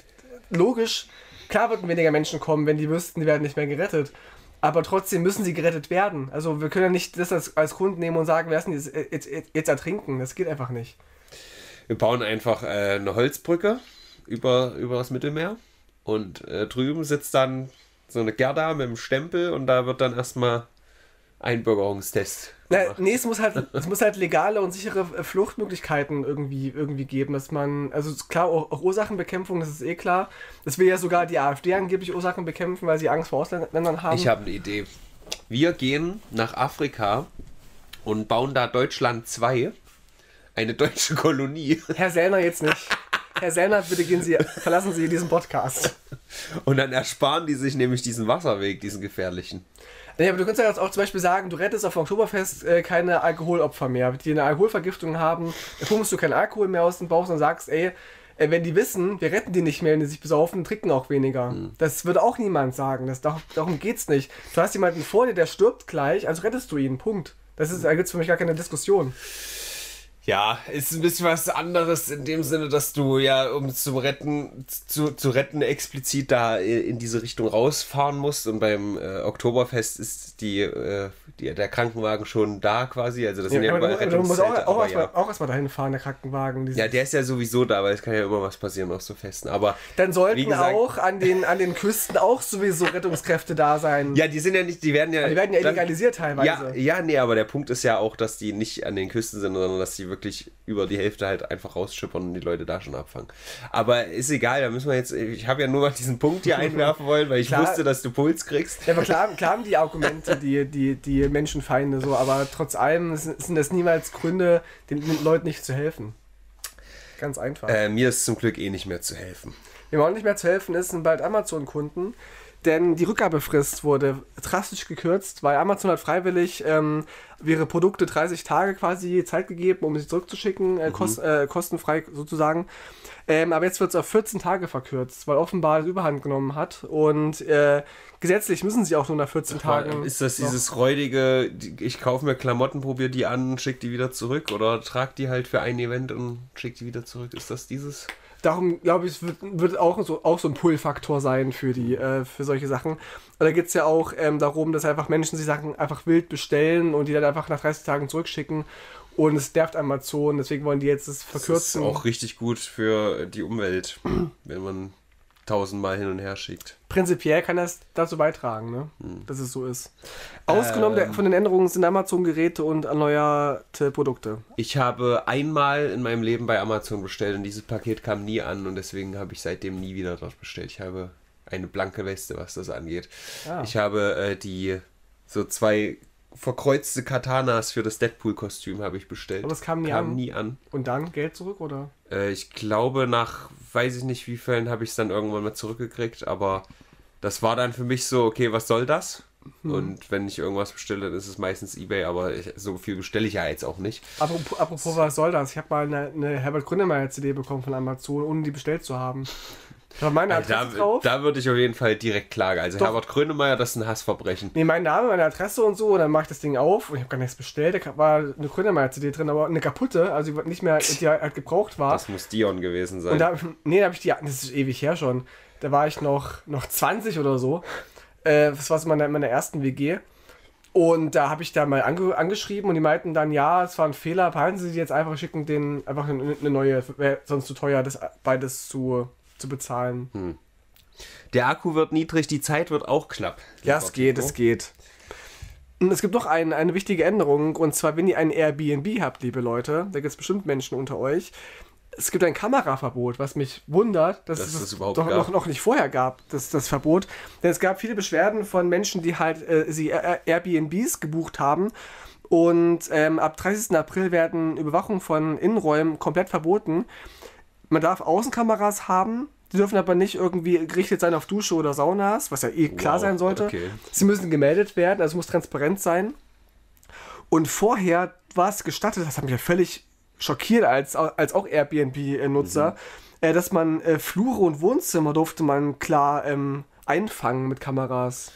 Speaker 2: logisch, klar würden weniger Menschen kommen, wenn die wüssten, die werden nicht mehr gerettet. Aber trotzdem müssen sie gerettet werden. Also wir können ja nicht das als, als Grund nehmen und sagen, wir lassen jetzt, jetzt, jetzt ertrinken. Das geht einfach nicht.
Speaker 1: Wir bauen einfach äh, eine Holzbrücke über, über das Mittelmeer. Und äh, drüben sitzt dann so eine Gerda mit dem Stempel und da wird dann erstmal Einbürgerungstest
Speaker 2: Na, nee, es muss halt, es muss halt legale und sichere äh, Fluchtmöglichkeiten irgendwie, irgendwie geben, dass man, also ist klar, auch, auch Ursachenbekämpfung, das ist eh klar. Das will ja sogar die AfD angeblich Ursachen bekämpfen, weil sie Angst vor Ausländern haben.
Speaker 1: Ich habe eine Idee. Wir gehen nach Afrika und bauen da Deutschland 2, eine deutsche Kolonie.
Speaker 2: Herr Sellner jetzt nicht. Herr Sellner, bitte gehen Sie, verlassen Sie diesen Podcast.
Speaker 1: Und dann ersparen die sich nämlich diesen Wasserweg, diesen gefährlichen.
Speaker 2: Nee, aber du kannst ja jetzt auch zum Beispiel sagen, du rettest auf dem Oktoberfest äh, keine Alkoholopfer mehr, die eine Alkoholvergiftung haben. Da pumpst du keinen Alkohol mehr aus dem Bauch und sagst, ey, äh, wenn die wissen, wir retten die nicht mehr, wenn die sich besaufen, trinken auch weniger.
Speaker 1: Hm.
Speaker 2: Das würde auch niemand sagen. Das, darum, darum geht's nicht. Du hast jemanden vor dir, der stirbt gleich, also rettest du ihn. Punkt. Das ist, da gibt's für mich gar keine Diskussion.
Speaker 1: Ja, ist ein bisschen was anderes in dem Sinne, dass du ja, um zu retten, zu, zu retten, explizit da in diese Richtung rausfahren musst. Und beim äh, Oktoberfest ist die, äh, die, der Krankenwagen schon da quasi. Also das sind ja,
Speaker 2: aber
Speaker 1: überall
Speaker 2: du, du musst auch, auch
Speaker 1: aber
Speaker 2: erstmal
Speaker 1: ja.
Speaker 2: erstmal dahin fahren, der Krankenwagen. Dieses-
Speaker 1: ja, der ist ja sowieso da, weil es kann ja immer was passieren auf so Festen. Aber
Speaker 2: Dann sollten
Speaker 1: gesagt-
Speaker 2: auch an den, an den Küsten auch sowieso Rettungskräfte da sein.
Speaker 1: ja, die sind ja nicht, die werden ja.
Speaker 2: die werden ja
Speaker 1: dann-
Speaker 2: illegalisiert teilweise.
Speaker 1: Ja, ja, nee, aber der Punkt ist ja auch, dass die nicht an den Küsten sind, sondern dass die wirklich über die Hälfte halt einfach rausschippern und die Leute da schon abfangen. Aber ist egal, da müssen wir jetzt. Ich habe ja nur mal diesen Punkt hier einwerfen wollen, weil ich
Speaker 2: Klar.
Speaker 1: wusste, dass du Puls kriegst.
Speaker 2: Ja, aber klar, klar haben die Argumente, die, die, die Menschenfeinde so, aber trotz allem sind das niemals Gründe, den, Leuten nicht zu helfen. Ganz einfach.
Speaker 1: Äh, mir ist zum Glück eh nicht mehr zu helfen.
Speaker 2: Wem auch nicht mehr zu helfen ist, sind bald Amazon-Kunden. Denn die Rückgabefrist wurde drastisch gekürzt, weil Amazon hat freiwillig ähm, ihre Produkte 30 Tage quasi Zeit gegeben, um sie zurückzuschicken, äh, kost, äh, kostenfrei sozusagen. Ähm, aber jetzt wird es auf 14 Tage verkürzt, weil offenbar das Überhand genommen hat. Und äh, gesetzlich müssen sie auch nur nach 14 Tagen.
Speaker 1: Ist das dieses räudige, ich kaufe mir Klamotten, probiere die an, schick die wieder zurück oder trag die halt für ein Event und schick die wieder zurück? Ist das dieses?
Speaker 2: Darum glaube ich, es wird, wird auch, so, auch so ein Pull-Faktor sein für, die, äh, für solche Sachen. Und da geht es ja auch ähm, darum, dass einfach Menschen sich Sachen einfach wild bestellen und die dann einfach nach 30 Tagen zurückschicken. Und es nervt Amazon, deswegen wollen die jetzt das
Speaker 1: Das ist
Speaker 2: verkürzen.
Speaker 1: auch richtig gut für die Umwelt, wenn man tausendmal hin und her schickt.
Speaker 2: Prinzipiell kann das dazu beitragen, ne?
Speaker 1: Hm.
Speaker 2: dass es so ist. Ausgenommen
Speaker 1: Ähm.
Speaker 2: der, von den Änderungen sind Amazon-Geräte und erneuerte Produkte.
Speaker 1: Ich habe einmal in meinem Leben bei Amazon bestellt und dieses Paket kam nie an und deswegen habe ich seitdem nie wieder dort bestellt. Ich habe eine blanke Weste, was das angeht.
Speaker 2: Ah.
Speaker 1: Ich habe äh, die so zwei verkreuzte Katanas für das Deadpool-Kostüm habe ich bestellt.
Speaker 2: Aber es kam nie
Speaker 1: kam
Speaker 2: an.
Speaker 1: nie an.
Speaker 2: Und dann Geld zurück, oder?
Speaker 1: Äh, ich glaube, nach weiß ich nicht wie Fällen habe ich es dann irgendwann mal zurückgekriegt, aber das war dann für mich so, okay, was soll das?
Speaker 2: Hm.
Speaker 1: Und wenn ich irgendwas bestelle, dann ist es meistens Ebay, aber ich, so viel bestelle ich ja jetzt auch nicht.
Speaker 2: Apropos, apropos was soll das? Ich habe mal eine, eine Herbert Grönemeyer CD bekommen von Amazon, ohne die bestellt zu haben. Da war meine
Speaker 1: Da,
Speaker 2: Adresse drauf.
Speaker 1: da würde ich auf jeden Fall direkt klagen. Also
Speaker 2: Doch.
Speaker 1: Herbert Grönemeyer, das ist ein Hassverbrechen.
Speaker 2: Nee, mein Name, meine Adresse und so, und dann mache ich das Ding auf und ich habe gar nichts bestellt. Da war eine Grönemeyer-CD drin, aber eine kaputte, also die nicht mehr, die halt gebraucht war.
Speaker 1: Das muss Dion gewesen sein.
Speaker 2: und da, nee, da habe ich die, das ist ewig her schon. Da war ich noch, noch 20 oder so. Äh, das war so meine, meine ersten WG. Und da habe ich da mal ange, angeschrieben und die meinten dann, ja, es war ein Fehler, behalten Sie die jetzt einfach, schicken den einfach eine, eine neue, wäre sonst zu teuer, das beides zu, zu bezahlen.
Speaker 1: Der Akku wird niedrig, die Zeit wird auch knapp.
Speaker 2: Ja, es geht, es geht. Und es gibt noch ein, eine wichtige Änderung, und zwar, wenn ihr ein Airbnb habt, liebe Leute, da gibt es bestimmt Menschen unter euch, es gibt ein Kameraverbot, was mich wundert, dass
Speaker 1: Dass
Speaker 2: es das
Speaker 1: überhaupt
Speaker 2: doch noch, noch nicht vorher gab, das, das Verbot. Denn es gab viele Beschwerden von Menschen, die halt äh, sie Air- Airbnbs gebucht haben. Und ähm, ab 30. April werden Überwachung von Innenräumen komplett verboten. Man darf Außenkameras haben, die dürfen aber nicht irgendwie gerichtet sein auf Dusche oder Saunas, was ja eh klar
Speaker 1: Wow,
Speaker 2: sein sollte.
Speaker 1: okay.
Speaker 2: Sie müssen gemeldet werden, also muss transparent sein. Und vorher war es gestattet, das hat mich ja völlig schockiert als, als auch Airbnb-Nutzer, äh, dass man äh, Flure und Wohnzimmer durfte man klar ähm, einfangen mit Kameras.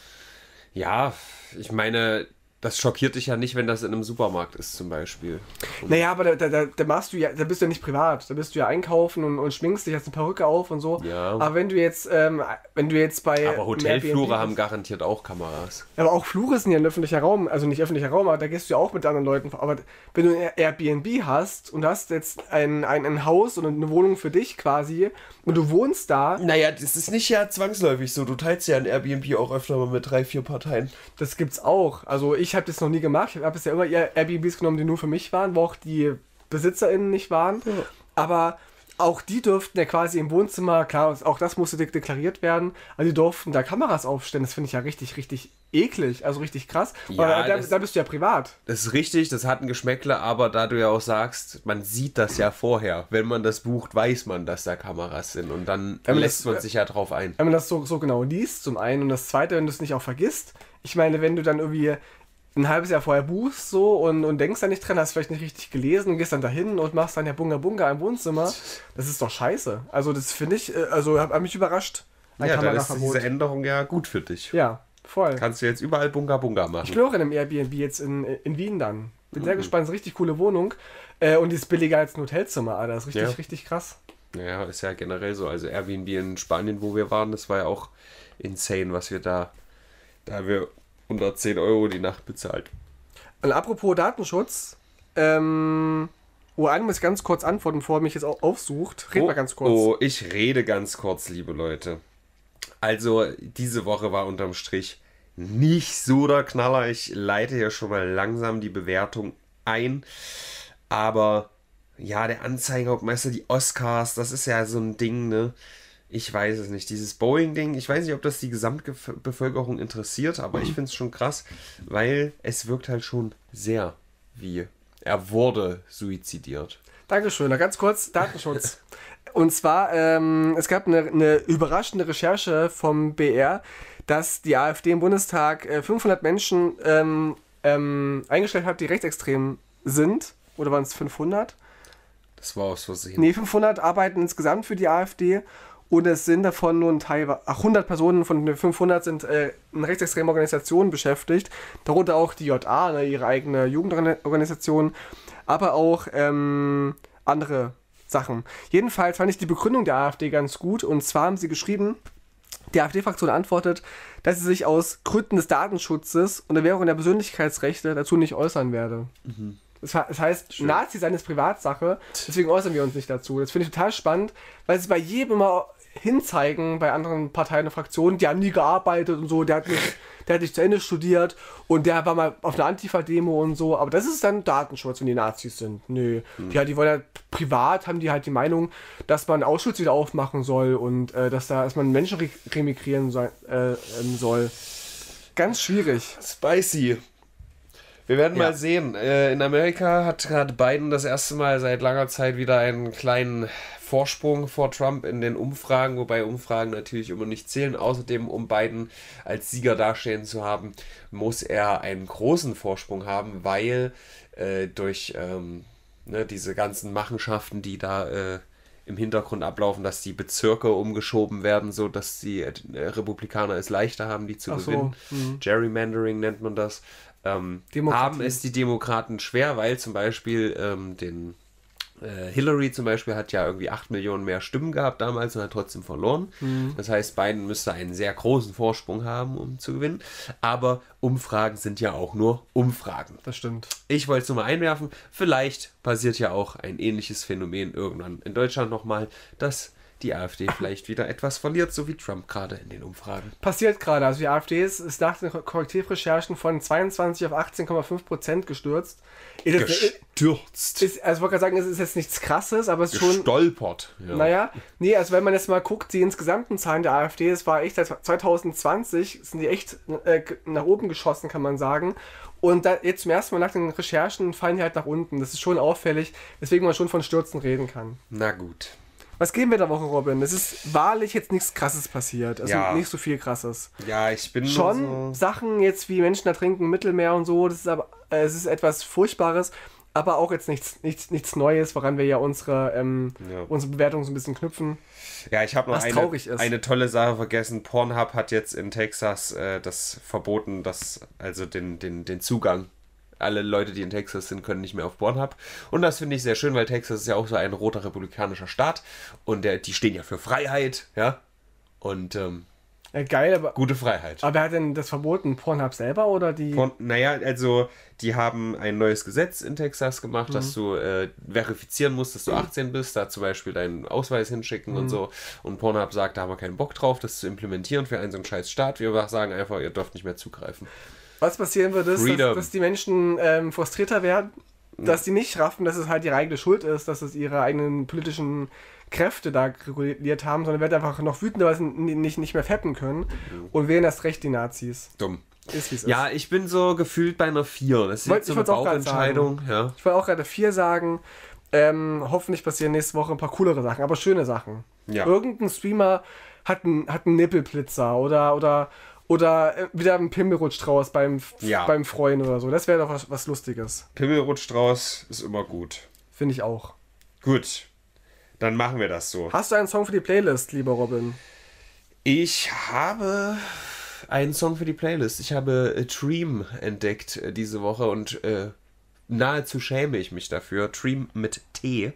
Speaker 1: Ja, ich meine, das schockiert dich ja nicht, wenn das in einem Supermarkt ist, zum Beispiel.
Speaker 2: Naja, aber da, da, da, machst du ja, da bist du ja nicht privat. Da bist du ja einkaufen und, und schminkst dich, hast eine Perücke auf und so.
Speaker 1: Ja.
Speaker 2: Aber wenn du jetzt, ähm, wenn du jetzt bei.
Speaker 1: Aber Hotelflure haben garantiert auch Kameras.
Speaker 2: Aber auch Flure sind ja ein öffentlicher Raum, also nicht öffentlicher Raum, aber da gehst du ja auch mit anderen Leuten. vor. Aber wenn du ein Airbnb hast und hast jetzt ein, ein, ein Haus und eine Wohnung für dich quasi und du wohnst da,
Speaker 1: Naja, das ist nicht ja zwangsläufig so. Du teilst ja ein Airbnb auch öfter mal mit drei, vier Parteien.
Speaker 2: das gibt's auch. Also ich habe das noch nie gemacht. Ich habe bisher immer Airbnbs genommen, die nur für mich waren, wo auch die BesitzerInnen nicht waren. Aber auch die durften ja quasi im Wohnzimmer, klar, auch das musste de deklariert werden, aber die durften da Kameras aufstellen. Das finde ich ja richtig, richtig eklig, also richtig krass.
Speaker 1: Ja,
Speaker 2: da, da bist du ja privat.
Speaker 1: Das ist richtig, das hat ein Geschmäckle, aber da du ja auch sagst, man sieht das ja vorher. Wenn man das bucht, weiß man, dass da Kameras sind und dann
Speaker 2: man
Speaker 1: lässt
Speaker 2: das-
Speaker 1: man sich ja drauf ein.
Speaker 2: Wenn man das so, so genau liest, zum einen. Und das zweite, wenn du es nicht auch vergisst. Ich meine, wenn du dann irgendwie ein halbes Jahr vorher buchst so und, und denkst da nicht dran, hast vielleicht nicht richtig gelesen und gehst dann dahin und machst dann ja Bunga Bunga im Wohnzimmer, das ist doch scheiße. Also das finde ich, äh, also hat, mich überrascht. Ein
Speaker 1: Ja, dann ist diese Änderung ja gut für dich.
Speaker 2: Ja, voll.
Speaker 1: Kannst du jetzt überall Bunga Bunga
Speaker 2: Ich
Speaker 1: machen.
Speaker 2: bin auch in einem Airbnb jetzt in, in Wien dann. Bin sehr gespannt, ist eine richtig coole Wohnung. Äh, und die ist billiger als ein Hotelzimmer, Alter. Das ist richtig,
Speaker 1: Ja.
Speaker 2: richtig krass.
Speaker 1: Ja, ist ja generell so. Also Airbnb in Spanien, wo wir waren, das war ja auch insane, was wir da, da wir 110 Euro die Nacht bezahlt.
Speaker 2: Und apropos Datenschutz, ähm, einen muss ich ganz kurz antworten, bevor er mich jetzt auch aufsucht. Red
Speaker 1: oh,
Speaker 2: mal ganz kurz.
Speaker 1: Oh, ich rede ganz kurz, liebe Leute. Also, diese Woche war unterm Strich nicht so der Knaller. Ich leite hier schon mal langsam die Bewertung ein. Aber ja, der Anzeigenhauptmeister, die Oscars, das ist ja so ein Ding, ne? Ich weiß es nicht. Dieses Boeing-Ding, ich weiß nicht, ob das die Gesamtbevölkerung interessiert, aber ich finde es schon krass, weil es wirkt halt schon sehr wie er wurde suizidiert.
Speaker 2: Dankeschön. Na, ganz kurz, Datenschutz. Und zwar, ähm, es gab eine, eine überraschende Recherche vom BR, dass die AfD im Bundestag äh, 500 Menschen ähm, ähm, eingestellt hat, die rechtsextrem sind. Oder waren es 500?
Speaker 1: Das war aus Versehen.
Speaker 2: Nee, 500 arbeiten insgesamt für die AfD und es sind davon nur ein Teil, ach, 100 Personen von den 500 sind äh, in rechtsextremen Organisationen beschäftigt, darunter auch die JA, ne, ihre eigene Jugendorganisation, aber auch ähm, andere Sachen. Jedenfalls fand ich die Begründung der AfD ganz gut und zwar haben sie geschrieben, die AfD-Fraktion antwortet, dass sie sich aus Gründen des Datenschutzes und der Währung der Persönlichkeitsrechte dazu nicht äußern werde. Das, he- das heißt, Nazi sein ist Privatsache, deswegen äußern wir uns nicht dazu. Das finde ich total spannend, weil sie bei jedem immer hinzeigen, bei anderen Parteien und Fraktionen, die haben nie gearbeitet und so, der hat nicht, der hat nicht zu Ende studiert und der war mal auf einer Antifa-Demo und so, aber das ist dann Datenschutz, wenn die Nazis sind. Nö. Ja, die wollen ja privat, haben die halt die Meinung, dass man Auschwitz wieder aufmachen soll und äh, dass da, dass man Menschen re remigrieren soll, äh, ähm, soll. Ganz schwierig.
Speaker 1: Spicy. Wir werden
Speaker 2: Ja.
Speaker 1: mal sehen. Äh, in Amerika hat gerade Biden das erste Mal seit langer Zeit wieder einen kleinen Vorsprung vor Trump in den Umfragen, wobei Umfragen natürlich immer nicht zählen. Außerdem, um Biden als Sieger dastehen zu haben, muss er einen großen Vorsprung haben, weil äh, durch ähm, ne, diese ganzen Machenschaften, die da äh, im Hintergrund ablaufen, dass die Bezirke umgeschoben werden, so dass die äh, Republikaner es leichter haben, die zu
Speaker 2: Ach so,
Speaker 1: gewinnen.
Speaker 2: mhm.
Speaker 1: Gerrymandering nennt man das. Ähm, haben es die Demokraten schwer, weil zum Beispiel ähm, den Hillary zum Beispiel hat ja irgendwie 8 Millionen mehr Stimmen gehabt damals und hat trotzdem verloren.
Speaker 2: Mhm.
Speaker 1: Das heißt, Biden müsste einen sehr großen Vorsprung haben, um zu gewinnen. Aber Umfragen sind ja auch nur Umfragen.
Speaker 2: Das stimmt.
Speaker 1: Ich wollte es nur mal einwerfen. Vielleicht passiert ja auch ein ähnliches Phänomen irgendwann in Deutschland nochmal, dass die AfD vielleicht wieder etwas verliert, so wie Trump gerade in den Umfragen.
Speaker 2: passiert gerade. Also die AfD ist, ist nach den Korrektivrecherchen von 22 auf 18,5 Prozent gestürzt.
Speaker 1: Gestürzt.
Speaker 2: ist, also ich wollte gerade sagen, es ist jetzt nichts krasses, aber es ist schon.
Speaker 1: Gestolpert. Ja.
Speaker 2: Naja, nee, also wenn man jetzt mal guckt, die insgesamten Zahlen der AfD, es war echt seit 2020, sind die echt äh, nach oben geschossen, kann man sagen. Und da, jetzt zum ersten Mal nach den Recherchen fallen die halt nach unten. Das ist schon auffällig, weswegen man schon von Stürzen reden kann.
Speaker 1: Na gut.
Speaker 2: Was gehen wir der Woche, Robin? Es ist wahrlich jetzt nichts Krasses passiert. Also
Speaker 1: Ja.
Speaker 2: nicht so viel Krasses.
Speaker 1: Ja, ich bin
Speaker 2: schon
Speaker 1: so.
Speaker 2: Sachen jetzt wie Menschen ertrinken im Mittelmeer und so, das ist aber äh, es ist etwas Furchtbares, aber auch jetzt nichts, nichts, nichts Neues, woran wir ja unsere, ähm,
Speaker 1: Ja.
Speaker 2: unsere Bewertung so ein bisschen knüpfen.
Speaker 1: Ja, ich habe noch eine, eine tolle Sache vergessen. Pornhub hat jetzt in Texas äh, das verboten, dass also den, den, den Zugang. Alle Leute, die in Texas sind, können nicht mehr auf Pornhub. Und das finde ich sehr schön, weil Texas ist ja auch so ein roter republikanischer Staat. Und der, die stehen ja für Freiheit, ja. Und ähm,
Speaker 2: Äh, geil, aber,
Speaker 1: gute Freiheit.
Speaker 2: aber wer hat denn das verboten? Pornhub selber oder die?
Speaker 1: Porn, naja, also die haben ein neues Gesetz in Texas gemacht, dass du äh, verifizieren musst, dass du 18 bist, da zum Beispiel deinen Ausweis hinschicken und so. Und Pornhub sagt, da haben wir keinen Bock drauf, das zu implementieren für einen so einen scheiß Staat. Wir sagen einfach, ihr dürft nicht mehr zugreifen.
Speaker 2: Was passieren wird, ist, dass, dass die Menschen ähm, frustrierter werden, dass die nicht raffen, dass es halt ihre eigene Schuld ist, dass es ihre eigenen politischen Kräfte da reguliert haben, sondern werden einfach noch wütender, weil sie nicht, nicht mehr fetten können und wählen erst recht die Nazis.
Speaker 1: Dumm.
Speaker 2: Ist, wie es ist.
Speaker 1: Ja, ich bin so gefühlt bei einer 4. Das ist
Speaker 2: Wollt-
Speaker 1: jetzt so eine Bauchentscheidung. Ja.
Speaker 2: Ich wollte auch gerade vier sagen. Ähm, hoffentlich passieren nächste Woche ein paar coolere Sachen, aber schöne Sachen.
Speaker 1: Ja.
Speaker 2: Irgendein Streamer hat einen, hat einen Nippelblitzer oder, oder, oder äh, wieder ein Pimmelrutsch raus beim,
Speaker 1: Ja.
Speaker 2: beim Freund oder so. Das wäre doch was, was Lustiges.
Speaker 1: Pimmelrutschstrauß ist immer gut.
Speaker 2: Finde ich auch.
Speaker 1: Gut, dann machen wir das so.
Speaker 2: Hast du einen Song für die Playlist, lieber Robin?
Speaker 1: Ich habe einen Song für die Playlist. Ich habe äh, Dream entdeckt äh, diese Woche und äh, nahezu schäme ich mich dafür. Dream mit T.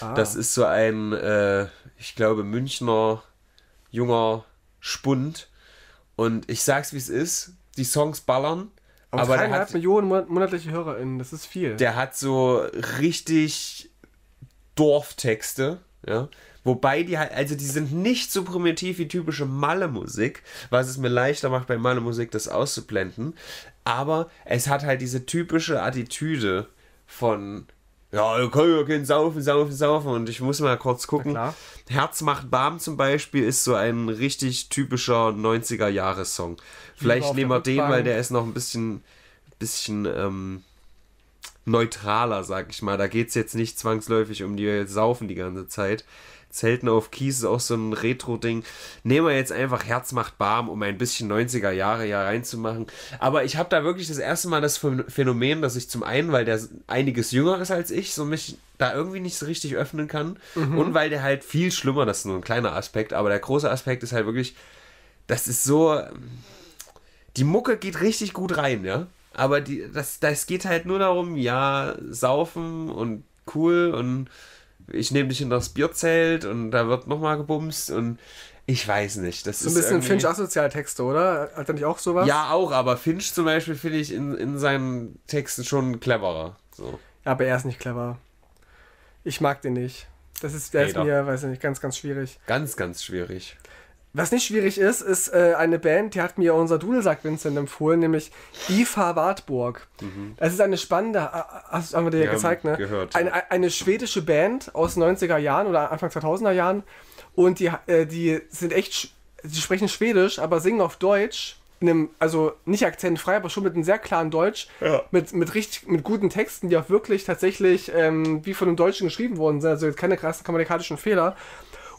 Speaker 2: Ah.
Speaker 1: Das ist so ein, äh, ich glaube, Münchner junger Spund. Und ich sag's wie es ist. Die Songs ballern.
Speaker 2: Aber,
Speaker 1: Aber der hat,
Speaker 2: Millionen mon- monatliche HörerInnen, das ist viel.
Speaker 1: der hat so richtig Dorftexte, ja. Wobei die halt, also die sind nicht so primitiv wie typische Malle-Musik, was es mir leichter macht, bei Malle-Musik das auszublenden. Aber es hat halt diese typische Attitüde von, ja, wir können ja kein Saufen, Saufen, Saufen. Und ich muss mal kurz gucken. Herz macht Barm zum Beispiel ist so ein richtig typischer 90er-Jahres-Song. Vielleicht nehmen wir den, weil der ist noch ein bisschen, bisschen ähm, neutraler, sag ich mal. Da geht es jetzt nicht zwangsläufig um die Saufen die ganze Zeit. Zelten auf Kies ist auch so ein Retro-Ding. Nehmen wir jetzt einfach Herz macht Barm, um ein bisschen 90er Jahre ja reinzumachen. Aber ich habe da wirklich das erste Mal das Phän- Phänomen, dass ich zum einen, weil der einiges jünger ist als ich, so mich da irgendwie nicht so richtig öffnen kann. Und weil der halt viel schlimmer, das ist nur ein kleiner Aspekt, aber der große Aspekt ist halt wirklich, das ist so, die Mucke geht richtig gut rein, ja. Aber die, das, das geht halt nur darum, ja, saufen und cool und ich nehme dich in das Bierzelt und da wird nochmal gebumst und ich weiß nicht. Das
Speaker 2: so ein bisschen
Speaker 1: irgendwie-
Speaker 2: Finch-Asozial-Texte, oder? Hat er nicht auch sowas?
Speaker 1: Ja, auch, aber Finch zum Beispiel finde ich in, in seinen Texten schon cleverer. So.
Speaker 2: Ja, aber er ist nicht clever. Ich mag den nicht. Das ist, der ist mir, weiß ich nicht, ganz, ganz schwierig.
Speaker 1: Ganz, ganz schwierig.
Speaker 2: Was nicht schwierig ist, ist äh, eine Band, die hat mir unser Dudelsack Vincent empfohlen, nämlich IFA Wartburg. Es ist eine spannende, äh, hast, haben wir dir ja
Speaker 1: Ja,
Speaker 2: gezeigt, ne?
Speaker 1: gehört,
Speaker 2: Eine, eine schwedische Band aus den 90er Jahren oder Anfang 2000er Jahren. Und die, äh, die sind echt, die sprechen Schwedisch, aber singen auf Deutsch. In einem, also nicht akzentfrei, aber schon mit einem sehr klaren Deutsch.
Speaker 1: Ja.
Speaker 2: Mit, mit richtig, mit guten Texten, die auch wirklich tatsächlich ähm, wie von einem Deutschen geschrieben worden sind. Also jetzt keine krassen grammatikalitischen Fehler.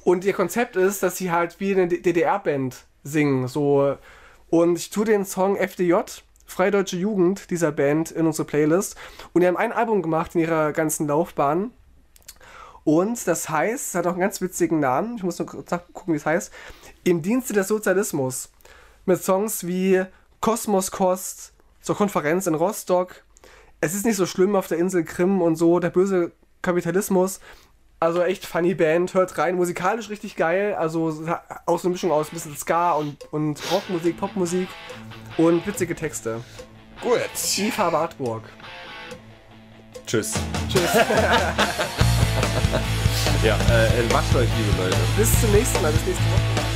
Speaker 2: Und ihr Konzept ist, dass sie halt wie eine DDR-Band singen. So. Und ich tue den Song FDJ, Freie Deutsche Jugend, dieser Band, in unsere Playlist. Und die haben ein Album gemacht in ihrer ganzen Laufbahn. Und das heißt, es hat auch einen ganz witzigen Namen. Ich muss nur kurz gucken, wie es heißt. Im Dienste des Sozialismus. Mit Songs wie Kosmos Kost, zur Konferenz in Rostock. Es ist nicht so schlimm auf der Insel Krim und so, der böse Kapitalismus. Also echt funny Band, hört rein, musikalisch richtig geil. Also auch so eine Mischung aus ein bisschen Ska und, und Rockmusik, Popmusik und witzige Texte.
Speaker 1: Gut.
Speaker 2: IFA Wartburg.
Speaker 1: Tschüss.
Speaker 2: Tschüss.
Speaker 1: Ja, äh, wascht euch, liebe Leute.
Speaker 2: bis zum nächsten Mal, bis nächste Woche.